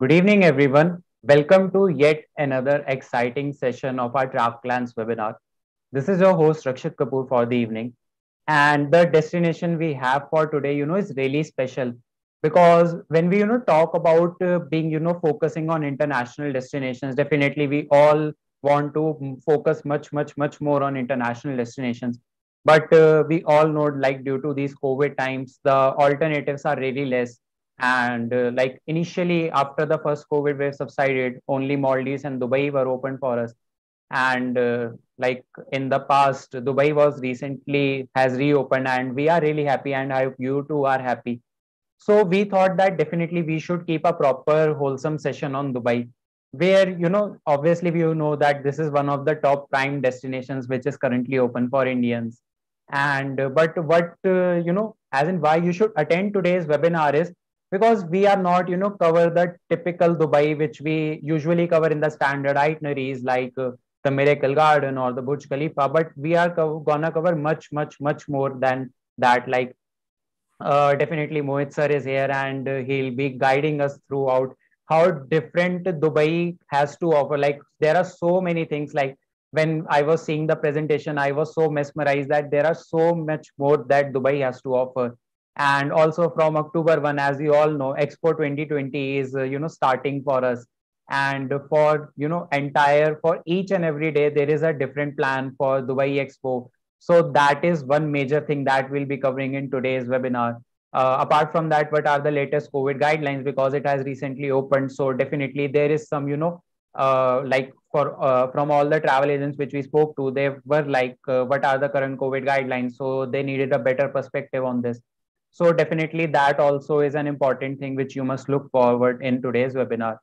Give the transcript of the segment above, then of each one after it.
Good evening, everyone. Welcome to yet another exciting session of our Draft Plans webinar. This is your host, Rakshit Kapoor, for the evening. And the destination we have for today, you know, is really special because when we, you know, talk about uh, being, you know, focusing on international destinations, definitely we all want to focus much, much, much more on international destinations. But uh, we all know, like, due to these COVID times, the alternatives are really less and uh, like initially after the first covid wave subsided only maldives and dubai were open for us. And uh, like in the past dubai was recently has reopened and we are really happy and i hope you too are happy. So we thought that definitely we should keep a proper wholesome session on dubai where you know obviously we know that this is one of the top prime destinations which is currently open for indians. And uh, but what uh, you know as in why you should attend today's webinar is because we are not you know cover the typical dubai which we usually cover in the standard itineraries like uh, the miracle garden or the burj khalifa but we are co- gonna cover much much much more than that. Like uh, definitely mohit sir is here and uh, he'll be guiding us throughout how different dubai has to offer. Like there are so many things. Like when i was seeing the presentation i was so mesmerized that there are so much more that dubai has to offer and also from october 1 as you all know expo 2020 is uh, you know starting for us. And for you know entire for each and every day there is a different plan for dubai expo. So that is one major thing that we'll be covering in today's webinar. Uh, apart from that what are the latest covid guidelines? Because it has recently opened. So definitely there is some you know uh, like for uh, from all the travel agents which we spoke to they were like uh, what are the current covid guidelines? So they needed a better perspective on this so definitely that also is an important thing which you must look forward in today's webinar.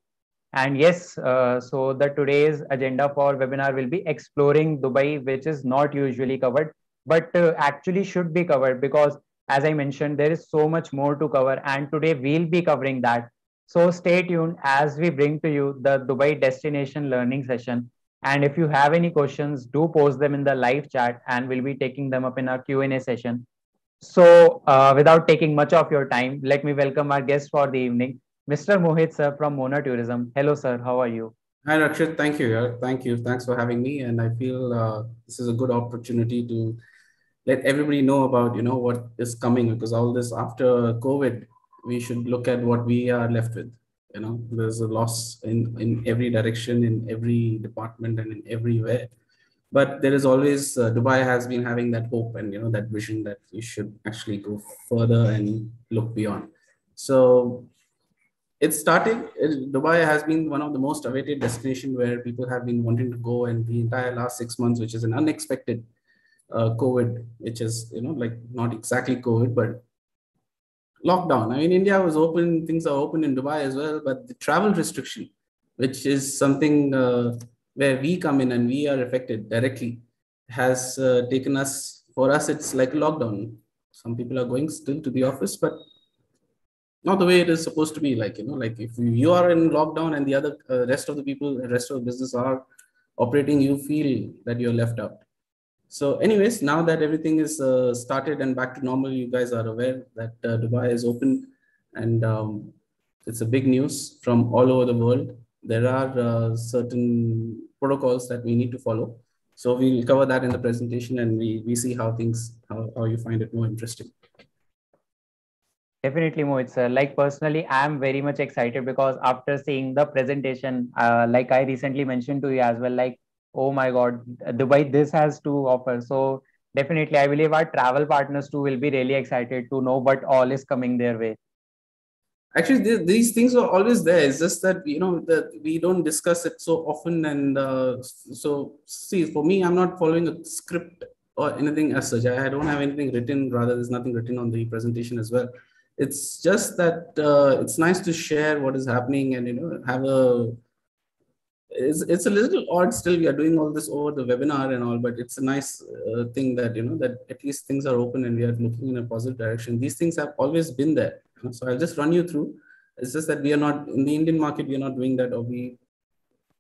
And yes, uh, so the today's agenda for webinar will be exploring Dubai, which is not usually covered, but uh, actually should be covered because as I mentioned, there is so much more to cover. And today we'll be covering that. So stay tuned as we bring to you the Dubai destination learning session. And if you have any questions, do post them in the live chat and we'll be taking them up in our Q&A session. So, uh, without taking much of your time, let me welcome our guest for the evening, Mr. Mohit sir from Mona Tourism. Hello, sir. How are you? Hi, Rakshit. Thank you. Thank you. Thanks for having me. And I feel uh, this is a good opportunity to let everybody know about you know what is coming because all this after COVID, we should look at what we are left with. You know, there's a loss in in every direction, in every department, and in everywhere but there is always uh, dubai has been having that hope and you know that vision that you should actually go further and look beyond. So it's starting dubai has been one of the most awaited destination where people have been wanting to go and the entire last six months which is an unexpected uh, covid which is you know like not exactly covid but lockdown. I mean india was open things are open in dubai as well but the travel restriction which is something uh, where we come in and we are affected directly has uh, taken us for us it's like lockdown. Some people are going still to the office but not the way it is supposed to be like you know like if you are in lockdown and the other uh, rest of the people rest of the business are operating you feel that you're left out. So anyways now that everything is uh, started and back to normal you guys are aware that uh, dubai is open and um, it's a big news from all over the world. There are uh, certain protocols that we need to follow. So we'll cover that in the presentation and we, we see how things, how, how you find it more interesting. Definitely, Mohit sir. Like personally, I'm very much excited because after seeing the presentation, uh, like I recently mentioned to you as well, like, oh my God, Dubai, this has to offer. So definitely, I believe our travel partners too will be really excited to know what all is coming their way actually th- these things are always there. It's just that you know that we don't discuss it so often and uh, so see for me i'm not following a script or anything as such. I don't have anything written. Rather there's nothing written on the presentation as well. It's just that uh, it's nice to share what is happening and you know have a it's, it's a little odd still. We are doing all this over the webinar and all but it's a nice uh, thing that you know that at least things are open and we are looking in a positive direction. These things have always been there so I'll just run you through. It's just that we are not in the Indian market, we are not doing that, or we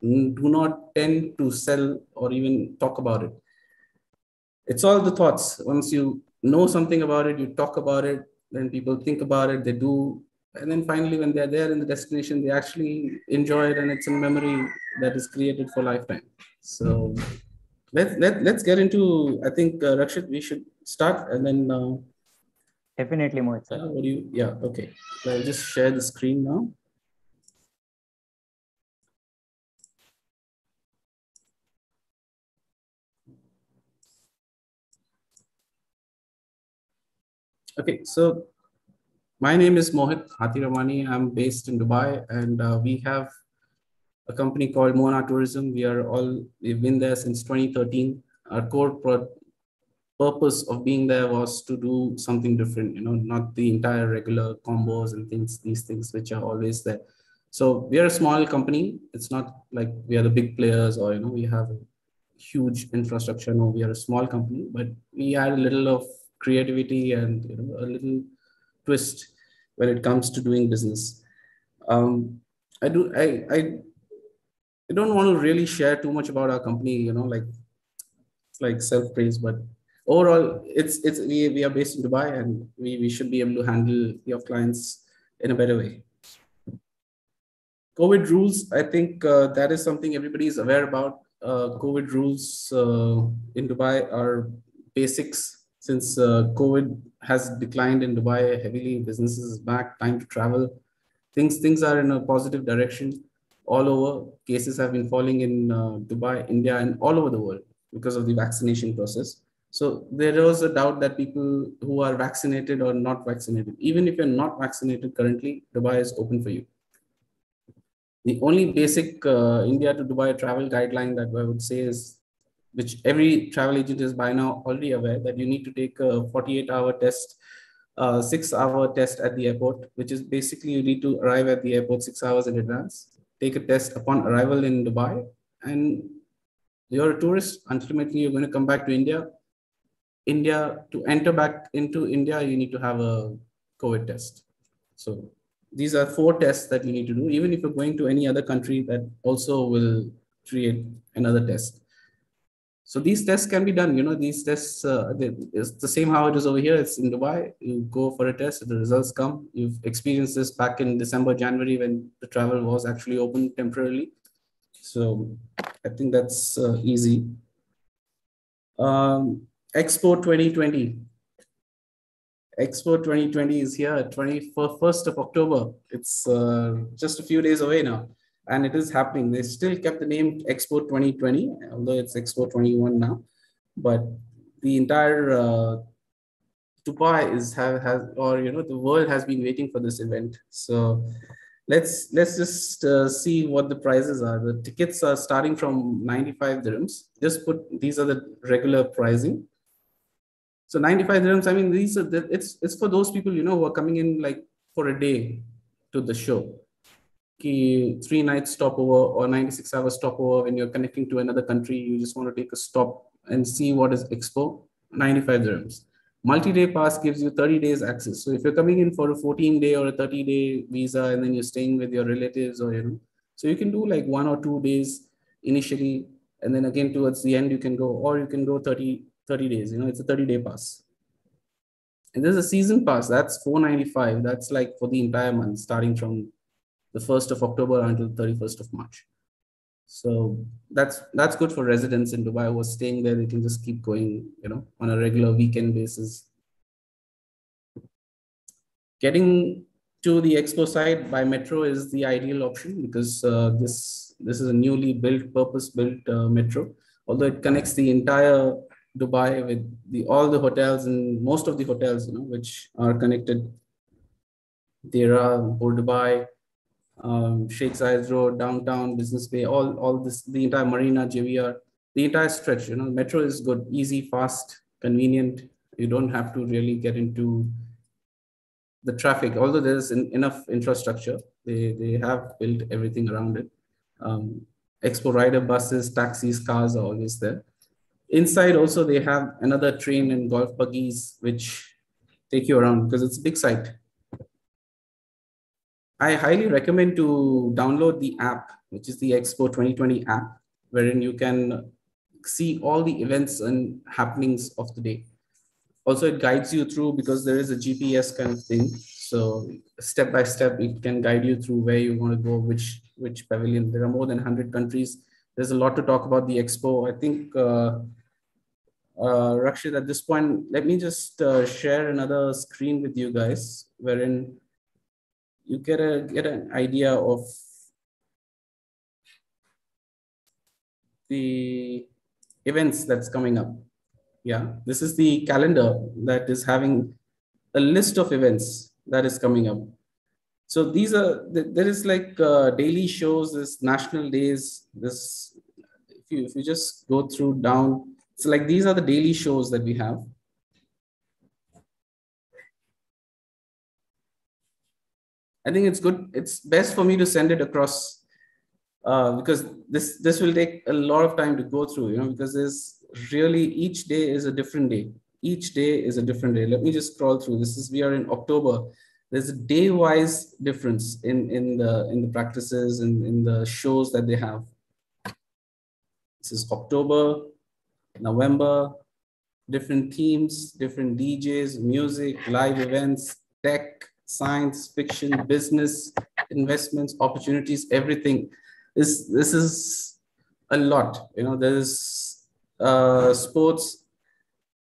do not tend to sell or even talk about it. It's all the thoughts. Once you know something about it, you talk about it, then people think about it, they do, and then finally when they're there in the destination they actually enjoy it and it's a memory that is created for lifetime so let, let, let's get into i think uh, rakshit we should start and then uh, definitely Mohit, sir. What do you yeah okay i'll just share the screen now Okay, so my name is Mohit Hathiramanee. I'm based in Dubai, and uh, we have a company called Mona Tourism. We are all we've been there since 2013. Our core pro- purpose of being there was to do something different. You know, not the entire regular combos and things, these things which are always there. So we are a small company. It's not like we are the big players or you know we have huge infrastructure. No, we are a small company, but we add a little of creativity and you know, a little twist when it comes to doing business. Um, I do I, I I don't want to really share too much about our company, you know, like like self-praise, but overall it's it's we, we are based in Dubai and we, we should be able to handle your clients in a better way. COVID rules, I think uh, that is something everybody is aware about. Uh, COVID rules uh, in Dubai are basics since uh, COVID has declined in Dubai heavily, businesses back, time to travel. Things, things are in a positive direction all over. Cases have been falling in uh, Dubai, India, and all over the world because of the vaccination process. So there was a doubt that people who are vaccinated or not vaccinated, even if you're not vaccinated currently, Dubai is open for you. The only basic uh, India to Dubai travel guideline that I would say is which every travel agent is by now already aware that you need to take a 48 hour test, uh, six hour test at the airport, which is basically you need to arrive at the airport six hours in advance, take a test upon arrival in Dubai, and you're a tourist. Ultimately, you're going to come back to India. India, to enter back into India, you need to have a COVID test. So these are four tests that you need to do. Even if you're going to any other country, that also will create another test. So these tests can be done. You know, these tests uh, it's the same how it is over here. It's in Dubai. You go for a test, the results come. You've experienced this back in December, January when the travel was actually open temporarily. So I think that's uh, easy. Um, Expo 2020. Expo 2020 is here, 21st of October. It's uh, just a few days away now and it is happening. They still kept the name Expo 2020, although it's Expo 21 now. But the entire uh, Dubai is have has or you know the world has been waiting for this event. So let's let's just uh, see what the prices are. The tickets are starting from 95 dirhams. Just put these are the regular pricing. So 95 dirhams. I mean, these are the, it's it's for those people you know who are coming in like for a day to the show Ki three nights stopover or 96 hours stopover when you're connecting to another country, you just want to take a stop and see what is Expo, 95 dirhams. Multi-day pass gives you 30 days access. So if you're coming in for a 14 day or a 30 day visa and then you're staying with your relatives or, you know, so you can do like one or two days initially. And then again, towards the end, you can go, or you can go 30, 30 days, you know, it's a 30 day pass. And there's a season pass that's 495. That's like for the entire month, starting from the 1st of October until the 31st of March. So that's that's good for residents in Dubai who are staying there. They can just keep going, you know, on a regular weekend basis. Getting to the expo site by metro is the ideal option because uh, this this is a newly built, purpose-built uh, metro. Although it connects the entire Dubai with the all the hotels and most of the hotels, you know, which are connected. There are Dubai, um, Sheikh Zayed Road, downtown, Business Bay, all, all this, the entire Marina, JBR, the entire stretch, you know, metro is good, easy, fast, convenient. You don't have to really get into the traffic, although there's in, enough infrastructure. They, they have built everything around it. Um, Expo Rider buses, taxis, cars are always there. Inside also, they have another train and golf buggies, which take you around because it's a big site. I highly recommend to download the app, which is the Expo 2020 app, wherein you can see all the events and happenings of the day. Also, it guides you through because there is a GPS kind of thing. So step by step, it can guide you through where you want to go, which which pavilion. There are more than 100 countries. There's a lot to talk about the expo. I think, uh, uh, Rakshit, at this point, let me just uh, share another screen with you guys, wherein you get a get an idea of the events that's coming up. Yeah, this is the calendar that is having a list of events that is coming up. So these are, there is like uh, daily shows, this national days, this, if you, if you just go through down, so like these are the daily shows that we have. I think it's good. It's best for me to send it across uh, because this this will take a lot of time to go through. You know, because there's really each day is a different day. Each day is a different day. Let me just scroll through. This is we are in October. There's a day-wise difference in in the in the practices and in the shows that they have. This is October, November, different themes, different DJs, music, live events, tech, science, fiction, business, investments, opportunities, everything. This, this is a lot. You know, there's uh, sports.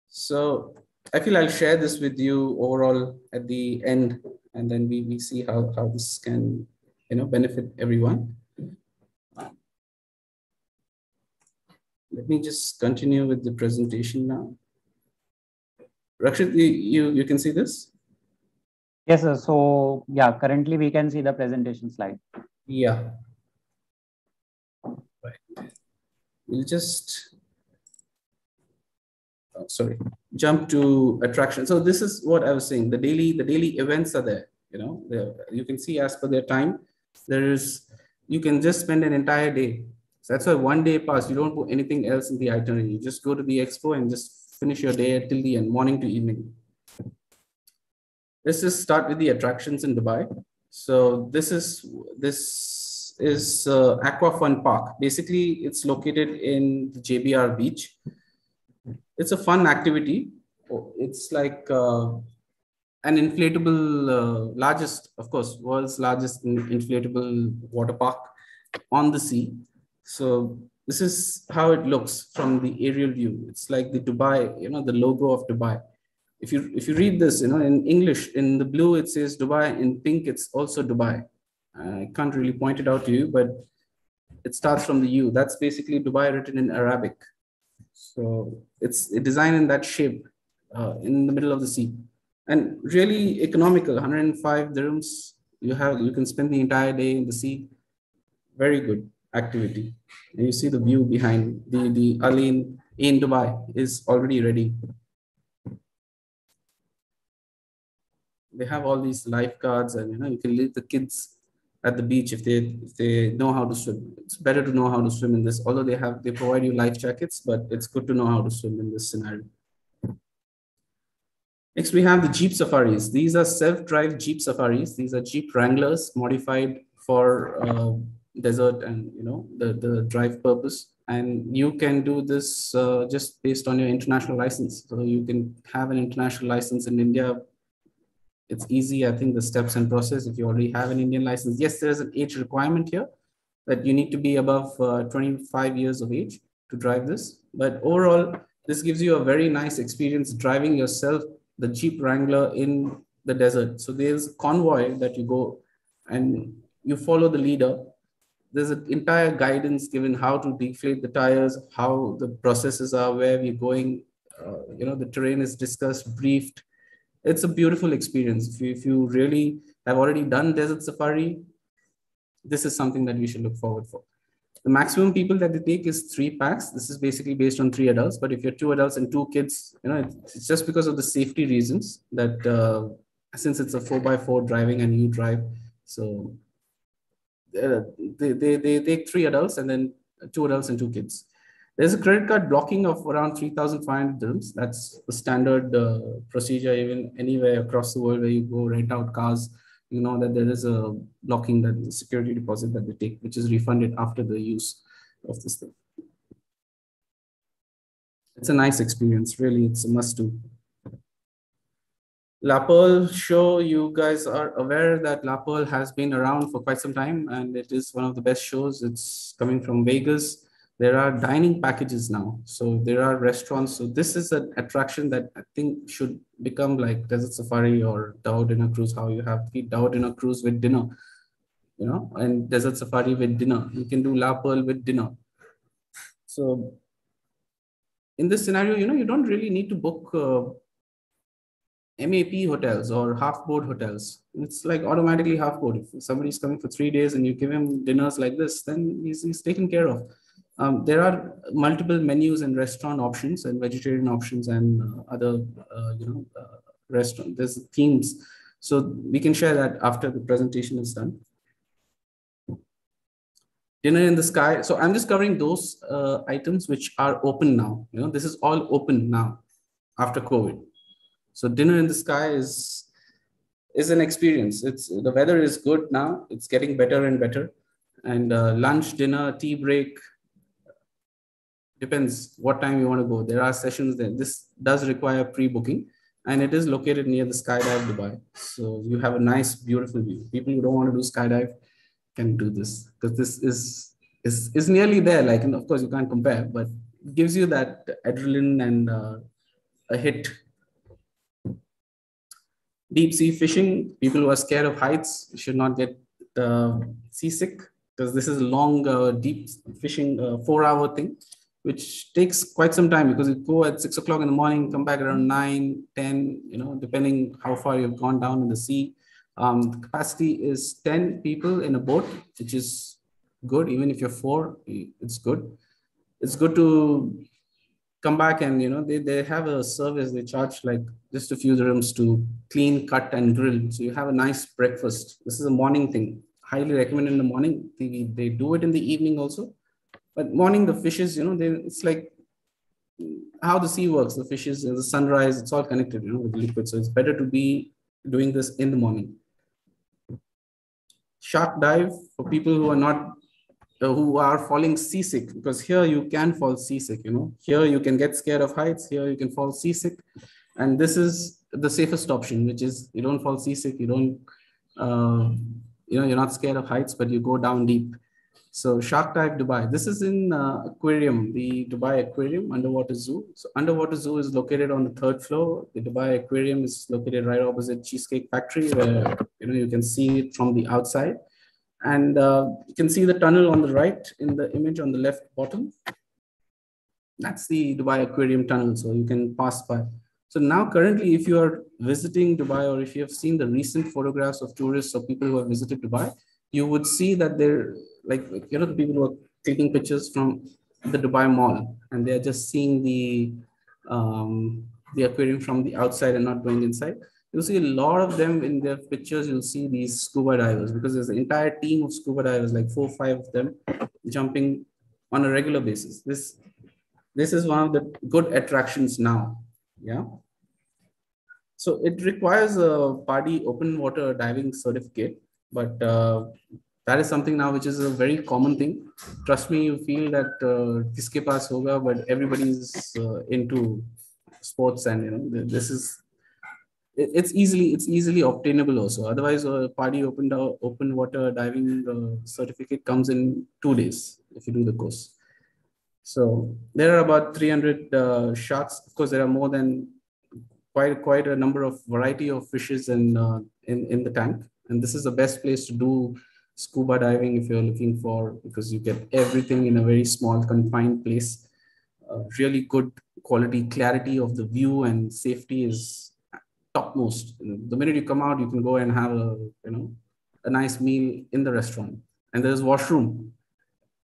So I feel I'll share this with you overall at the end, and then we, we see how, how this can, you know, benefit everyone. Let me just continue with the presentation now. Rakshit, you, you, you can see this? Yes, sir. So yeah, currently we can see the presentation slide. Yeah. Right. We'll just, oh, sorry, jump to attraction. So this is what I was saying. The daily, the daily events are there. You know, you can see as per their time. There is, you can just spend an entire day so that's why one day pass, you don't put anything else in the itinerary. You just go to the expo and just finish your day till the end, morning to evening. Let's just start with the attractions in Dubai. So this is this is uh, Aqua Fun Park. Basically, it's located in the JBR beach. It's a fun activity. It's like uh, an inflatable, uh, largest, of course, world's largest inflatable water park on the sea. So this is how it looks from the aerial view. It's like the Dubai, you know, the logo of Dubai. If you if you read this, you know, in English, in the blue it says Dubai, in pink it's also Dubai. I can't really point it out to you, but it starts from the U. That's basically Dubai written in Arabic. So it's a design in that shape uh, in the middle of the sea, and really economical. 105 dirhams. You have you can spend the entire day in the sea. Very good activity. And you see the view behind the, the Aline in Dubai is already ready. They have all these lifeguards and you know you can leave the kids at the beach if they if they know how to swim. It's better to know how to swim in this, although they have they provide you life jackets, but it's good to know how to swim in this scenario. Next, we have the Jeep safaris. These are self-drive Jeep safaris. These are Jeep Wranglers modified for uh, desert and you know the the drive purpose and you can do this uh, just based on your international license so you can have an international license in india it's easy i think the steps and process if you already have an indian license yes there's an age requirement here that you need to be above uh, 25 years of age to drive this but overall this gives you a very nice experience driving yourself the jeep wrangler in the desert so there's a convoy that you go and you follow the leader there's an entire guidance given how to deflate the tires, how the processes are, where we're going. Uh, you know, the terrain is discussed, briefed. It's a beautiful experience. If you, if you really have already done desert safari, this is something that we should look forward for. The maximum people that they take is three pax. This is basically based on three adults. But if you're two adults and two kids, you know, it's just because of the safety reasons that uh, since it's a four by four driving and you drive, so uh, they, they, they take three adults and then two adults and two kids. There's a credit card blocking of around 3,500 dirhams. That's the standard uh, procedure, even anywhere across the world where you go rent out cars. You know that there is a blocking that security deposit that they take, which is refunded after the use of this thing. It's a nice experience, really. It's a must do. La Perle show, you guys are aware that La Perle has been around for quite some time and it is one of the best shows. It's coming from Vegas. There are dining packages now. So there are restaurants. So this is an attraction that I think should become like Desert Safari or Dhow Dinner Cruise, how you have the Dhow Dinner Cruise with dinner, you know, and Desert Safari with dinner. You can do La Perle with dinner. So in this scenario, you know, you don't really need to book uh, MAP hotels or half board hotels. It's like automatically half board. If somebody's coming for three days and you give him dinners like this, then he's, he's taken care of. Um, there are multiple menus and restaurant options and vegetarian options and uh, other, uh, you know, uh, restaurant. There's themes. So we can share that after the presentation is done. Dinner in the sky. So I'm just covering those uh, items which are open now. You know, this is all open now after COVID. So dinner in the sky is is an experience. It's the weather is good now. It's getting better and better. And uh, lunch, dinner, tea break depends what time you want to go. There are sessions there. This does require pre-booking, and it is located near the Skydive Dubai. So you have a nice, beautiful view. People who don't want to do skydive can do this because this is is is nearly there. Like, and of course, you can't compare, but gives you that adrenaline and uh, a hit deep sea fishing, people who are scared of heights should not get uh, seasick because this is a long, uh, deep fishing uh, four hour thing, which takes quite some time because you go at six o'clock in the morning, come back around nine, 10, you know, depending how far you've gone down in the sea. Um, the capacity is 10 people in a boat, which is good. Even if you're four, it's good. It's good to come back and you know they, they have a service they charge like just a few dirhams to clean cut and grill so you have a nice breakfast this is a morning thing highly recommend in the morning they, they do it in the evening also but morning the fishes you know they it's like how the sea works the fishes the sunrise it's all connected you know with the liquid. So it's better to be doing this in the morning. Shark dive for people who are not uh, who are falling seasick because here you can fall seasick you know. Here you can get scared of heights here you can fall seasick. And this is the safest option which is you don't fall seasick you don't uh, you know you're not scared of heights but you go down deep so shark dive dubai this is in uh, aquarium the dubai aquarium underwater zoo so underwater zoo is located on the third floor the dubai aquarium is located right opposite cheesecake factory where you know you can see it from the outside and uh, you can see the tunnel on the right in the image on the left bottom. That's the Dubai Aquarium Tunnel, so you can pass by. So now currently, if you are visiting Dubai or if you have seen the recent photographs of tourists or people who have visited Dubai, you would see that they're like, you know, the people who are taking pictures from the Dubai Mall and they're just seeing the, um, the aquarium from the outside and not going inside you'll see a lot of them in their pictures. You'll see these scuba divers because there's an entire team of scuba divers, like four or five of them, jumping on a regular basis. This, this is one of the good attractions now. Yeah. So it requires a PADI open water diving certificate, but uh, that is something now which is a very common thing. Trust me, you feel that uh, kiske paas hoga, but everybody's uh, into sports and you know this is it's easily it's easily obtainable also. Otherwise a PADI open open water diving uh, certificate comes in two days if you do the course. So there are about 300 uh, sharks of course there are more than quite quite a number of variety of fishes in uh, in in the tank. And this is the best place to do scuba diving if you're looking for because you get everything in a very small confined place uh, really good quality clarity of the view and safety is topmost. The minute you come out, you can go and have a you know a nice meal in the restaurant, and there's washroom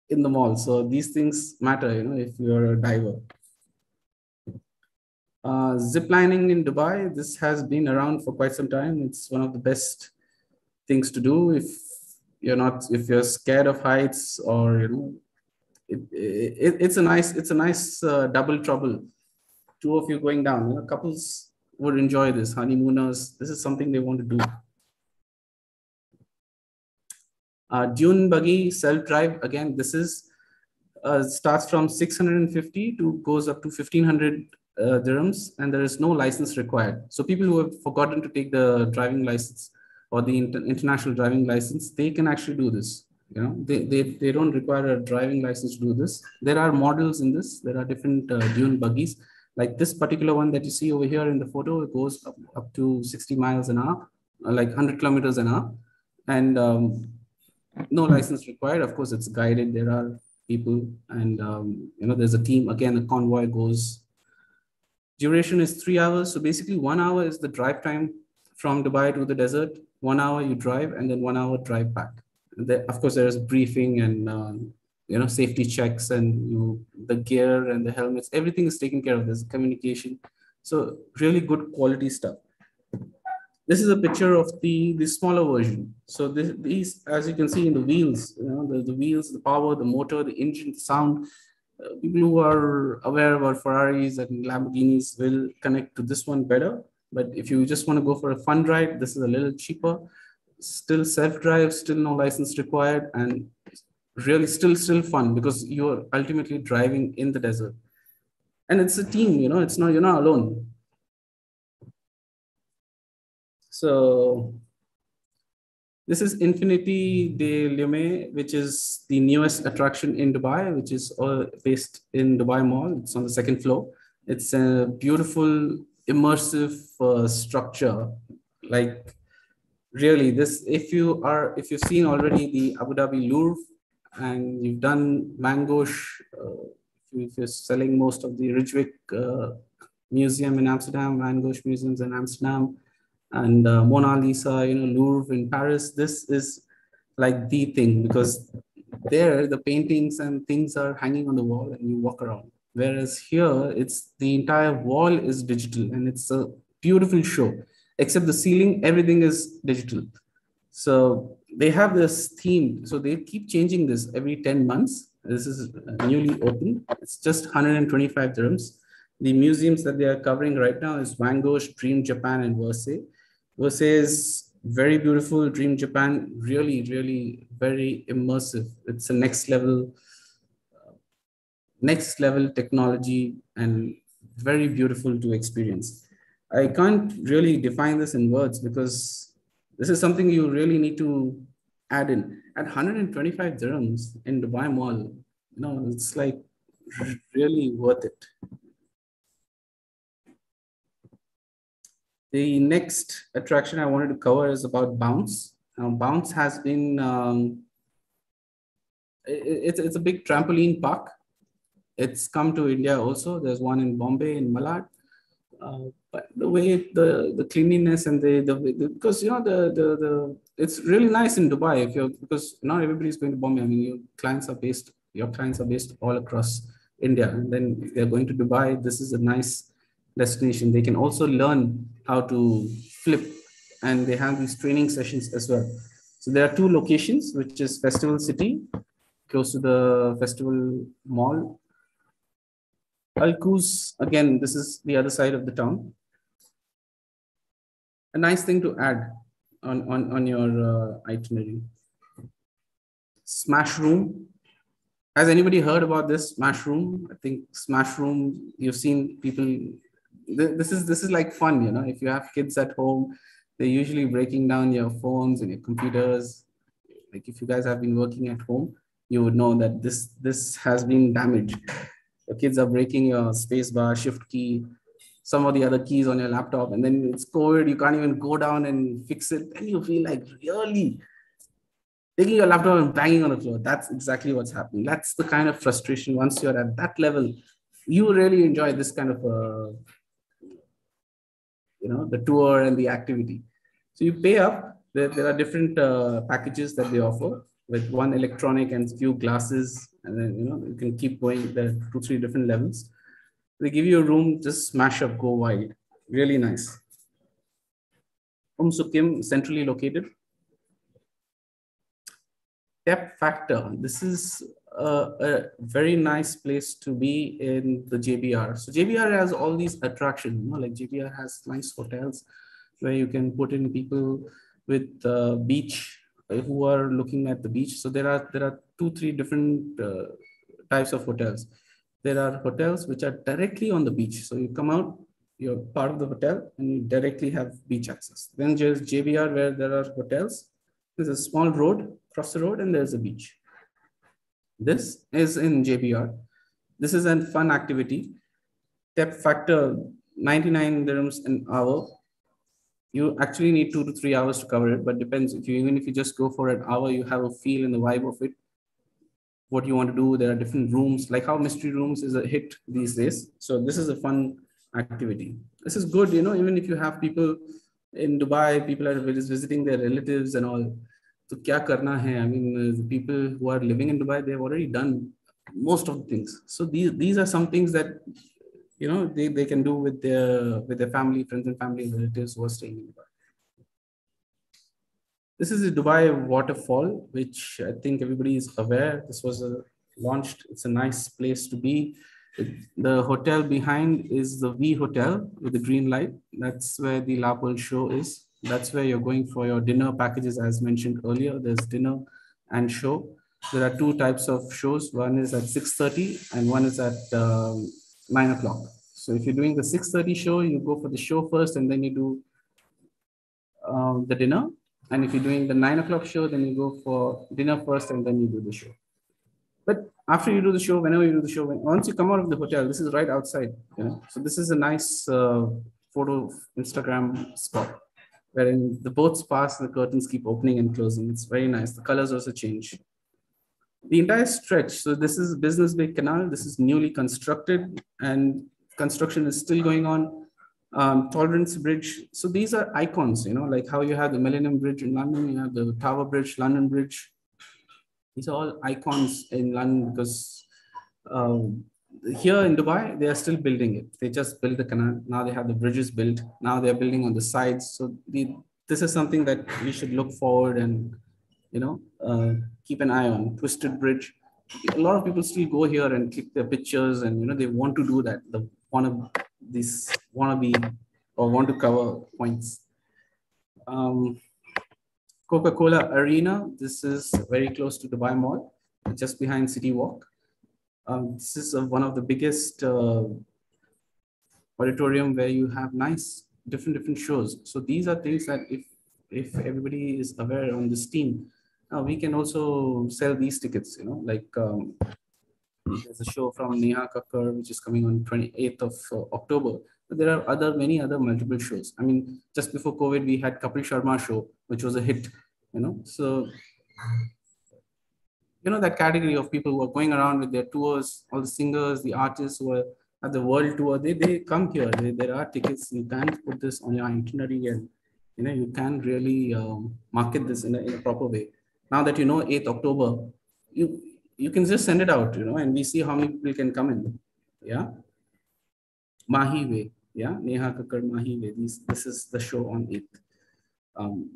in the mall. So these things matter, you know, if you're a diver. Uh, zip lining in Dubai, this has been around for quite some time. It's one of the best things to do if you're not if you're scared of heights or you know it, it, it's a nice it's a nice uh, double trouble two of you going down you know couples would enjoy this. Honeymooners, this is something they want to do. Uh, Dune buggy self-drive, again, this is uh, starts from 650 to goes up to 1500 uh, dirhams and there is no license required. So people who have forgotten to take the driving license or the inter international driving license, they can actually do this. You know, they, they, they don't require a driving license to do this. There are models in this. There are different uh, dune buggies. Like this particular one that you see over here in the photo, it goes up, up to 60 miles an hour, uh, like 100 kilometers an hour. And um, no license required. Of course, it's guided. There are people and, um, you know, there's a team. Again, a convoy goes. Duration is three hours. So basically one hour is the drive time from Dubai to the desert. One hour you drive and then one hour drive back of course, there is briefing and um, you know safety checks and you the gear and the helmets. Everything is taken care of. There's communication. So really good quality stuff. This is a picture of the the smaller version. So this, these, as you can see in the wheels, you know the, the wheels, the power, the motor, the engine, the sound. Uh, people who are aware about Ferraris and Lamborghinis will connect to this one better. But if you just want to go for a fun ride, this is a little cheaper still self-drive, still no license required, and really still still fun because you're ultimately driving in the desert. And it's a team, you know, it's not you're not alone. So this is Infinity de Lume, which is the newest attraction in Dubai, which is uh, based in Dubai Mall. It's on the second floor. It's a beautiful, immersive uh, structure, like really this if you are if you've seen already the abu dhabi louvre and you've done van gogh uh, if you're selling most of the rijwick uh, museum in amsterdam van gogh museums in amsterdam and uh, mona lisa you know louvre in paris this is like the thing because there the paintings and things are hanging on the wall and you walk around whereas here it's the entire wall is digital and it's a beautiful show except the ceiling, everything is digital. So they have this theme. So they keep changing this every 10 months. This is newly open. It's just 125 dirhams. The museums that they are covering right now is Van Gogh, Dream Japan, and Versailles. Versailles is very beautiful. Dream Japan, really, really very immersive. It's a next level, next level technology and very beautiful to experience. I can't really define this in words because this is something you really need to add in. At 125 dirhams in Dubai Mall, you know, it's like really worth it. The next attraction I wanted to cover is about Bounce. Now, Bounce has been, um, it, it's, it's a big trampoline park. It's come to India also. There's one in Bombay, in Malad. Uh, but the way the the cleanliness and the, the, the because you know the, the the it's really nice in Dubai if you're because not everybody's going to Bombay. I mean, your clients are based your clients are based all across India, and then they're going to Dubai. This is a nice destination. They can also learn how to flip, and they have these training sessions as well. So there are two locations, which is Festival City, close to the Festival Mall, Al Quoz, again, this is the other side of the town. A nice thing to add on, on, on your uh, itinerary. Smash Room. Has anybody heard about this Smash Room? I think Smash Room, you've seen people, this is, this is like fun, you know, if you have kids at home, they're usually breaking down your phones and your computers. Like if you guys have been working at home, you would know that this, this has been damaged the kids are breaking your space bar, shift key, some of the other keys on your laptop, and then it's COVID, you can't even go down and fix it. Then you feel like really taking your laptop and banging on the floor. That's exactly what's happening. That's the kind of frustration once you're at that level. You really enjoy this kind of, uh, you know, the tour and the activity. So you pay up. There, there are different uh, packages that they offer with one electronic and few glasses and then you know you can keep going there two three different levels. They give you a room just smash up go wide. Really nice. Um sukim centrally located. Depth factor. This is a, a, very nice place to be in the jbr so jbr has all these attractions you know like jbr has nice hotels where you can put in people with uh, beach who are looking at the beach. So there are there are two three different uh, types of hotels. There are hotels which are directly on the beach. So you come out, you're part of the hotel and you directly have beach access. Then there's JBR where there are hotels. There's a small road, cross the road and there's a beach. This is in JBR. This is a fun activity. Depth factor 99 dirhams an hour. You actually need two to three hours to cover it, but depends if you even if you just go for an hour, you have a feel and the vibe of it what you want to do. There are different rooms, like how mystery rooms is a hit these days. So this is a fun activity. This is good, you know, even if you have people in Dubai, people are visiting their relatives and all. So kya karna hai? I mean, uh, the people who are living in Dubai, they have already done most of the things. So these these are some things that you know they, they can do with their with their family, friends and family relatives who are staying in Dubai. This is the Dubai waterfall, which I think everybody is aware. This was a, launched. It's a nice place to be. The hotel behind is the V Hotel with the green light. That's where the La Perle show is. That's where you're going for your dinner packages, as mentioned earlier. There's dinner and show. There are two types of shows. One is at 6.30 and one is at um, 9 o'clock. So if you're doing the 6.30 show, you go for the show first and then you do um, the dinner. And if you're doing the nine o'clock show, then you go for dinner first and then you do the show. But after you do the show, whenever you do the show, when, once you come out of the hotel, this is right outside. You know? So this is a nice uh, photo Instagram spot wherein the boats pass, the curtains keep opening and closing. It's very nice. The colors also change. The entire stretch, so this is Business Bay Canal. This is newly constructed and construction is still going on um, Tolerance Bridge. So these are icons, you know, like how you have the Millennium Bridge in London, you have the Tower Bridge, London Bridge. These are all icons in London because um, here in Dubai, they are still building it. They just built the canal. Now they have the bridges built. Now they're building on the sides. So the, this is something that we should look forward and, you know, uh, keep an eye on. Twisted Bridge. A lot of people still go here and click their pictures and, you know, they want to do that. The one of these wannabe or want to cover points. Um, Coca-Cola Arena, this is very close to Dubai Mall, just behind City Walk. Um, this is uh, one of the biggest uh, auditorium where you have nice different different shows. So these are things that if if everybody is aware on this team, uh, we can also sell these tickets. You know, like um, there's a show from Neha Kakkar, which is coming on 28th of uh, October. But there are other many other multiple shows. I mean, just before COVID, we had Kapil Sharma show, which was a hit. You know, so you know that category of people who are going around with their tours, all the singers, the artists who are at the world tour, they they come here. They, there are tickets. You can put this on your itinerary, and you know you can really um, market this in a, in a proper way. Now that you know 8th October, you you can just send it out, you know, and we see how many people can come in. Yeah. Mahi Way. Yeah. Neha Kakkar Mahi Way. This, this is the show on 8th. Um,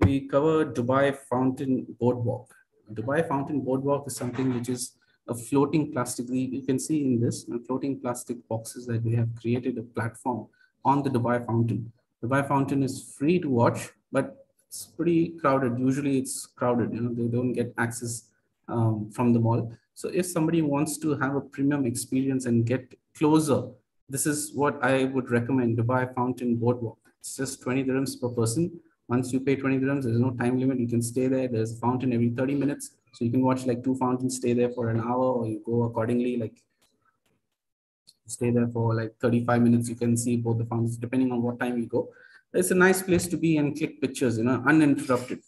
we cover Dubai Fountain Boardwalk. Dubai Fountain Boardwalk is something which is a floating plastic. You can see in this floating plastic boxes that we have created a platform on the Dubai Fountain. Dubai Fountain is free to watch, but it's pretty crowded. Usually it's crowded, you know, they don't get access um, from the mall. So if somebody wants to have a premium experience and get closer, this is what I would recommend, Dubai Fountain Boardwalk. It's just 20 dirhams per person. Once you pay 20 dirhams, there's no time limit. You can stay there. There's a fountain every 30 minutes. So you can watch like two fountains, stay there for an hour, or you go accordingly, like stay there for like 35 minutes. You can see both the fountains, depending on what time you go it's a nice place to be and click pictures, you know, uninterrupted.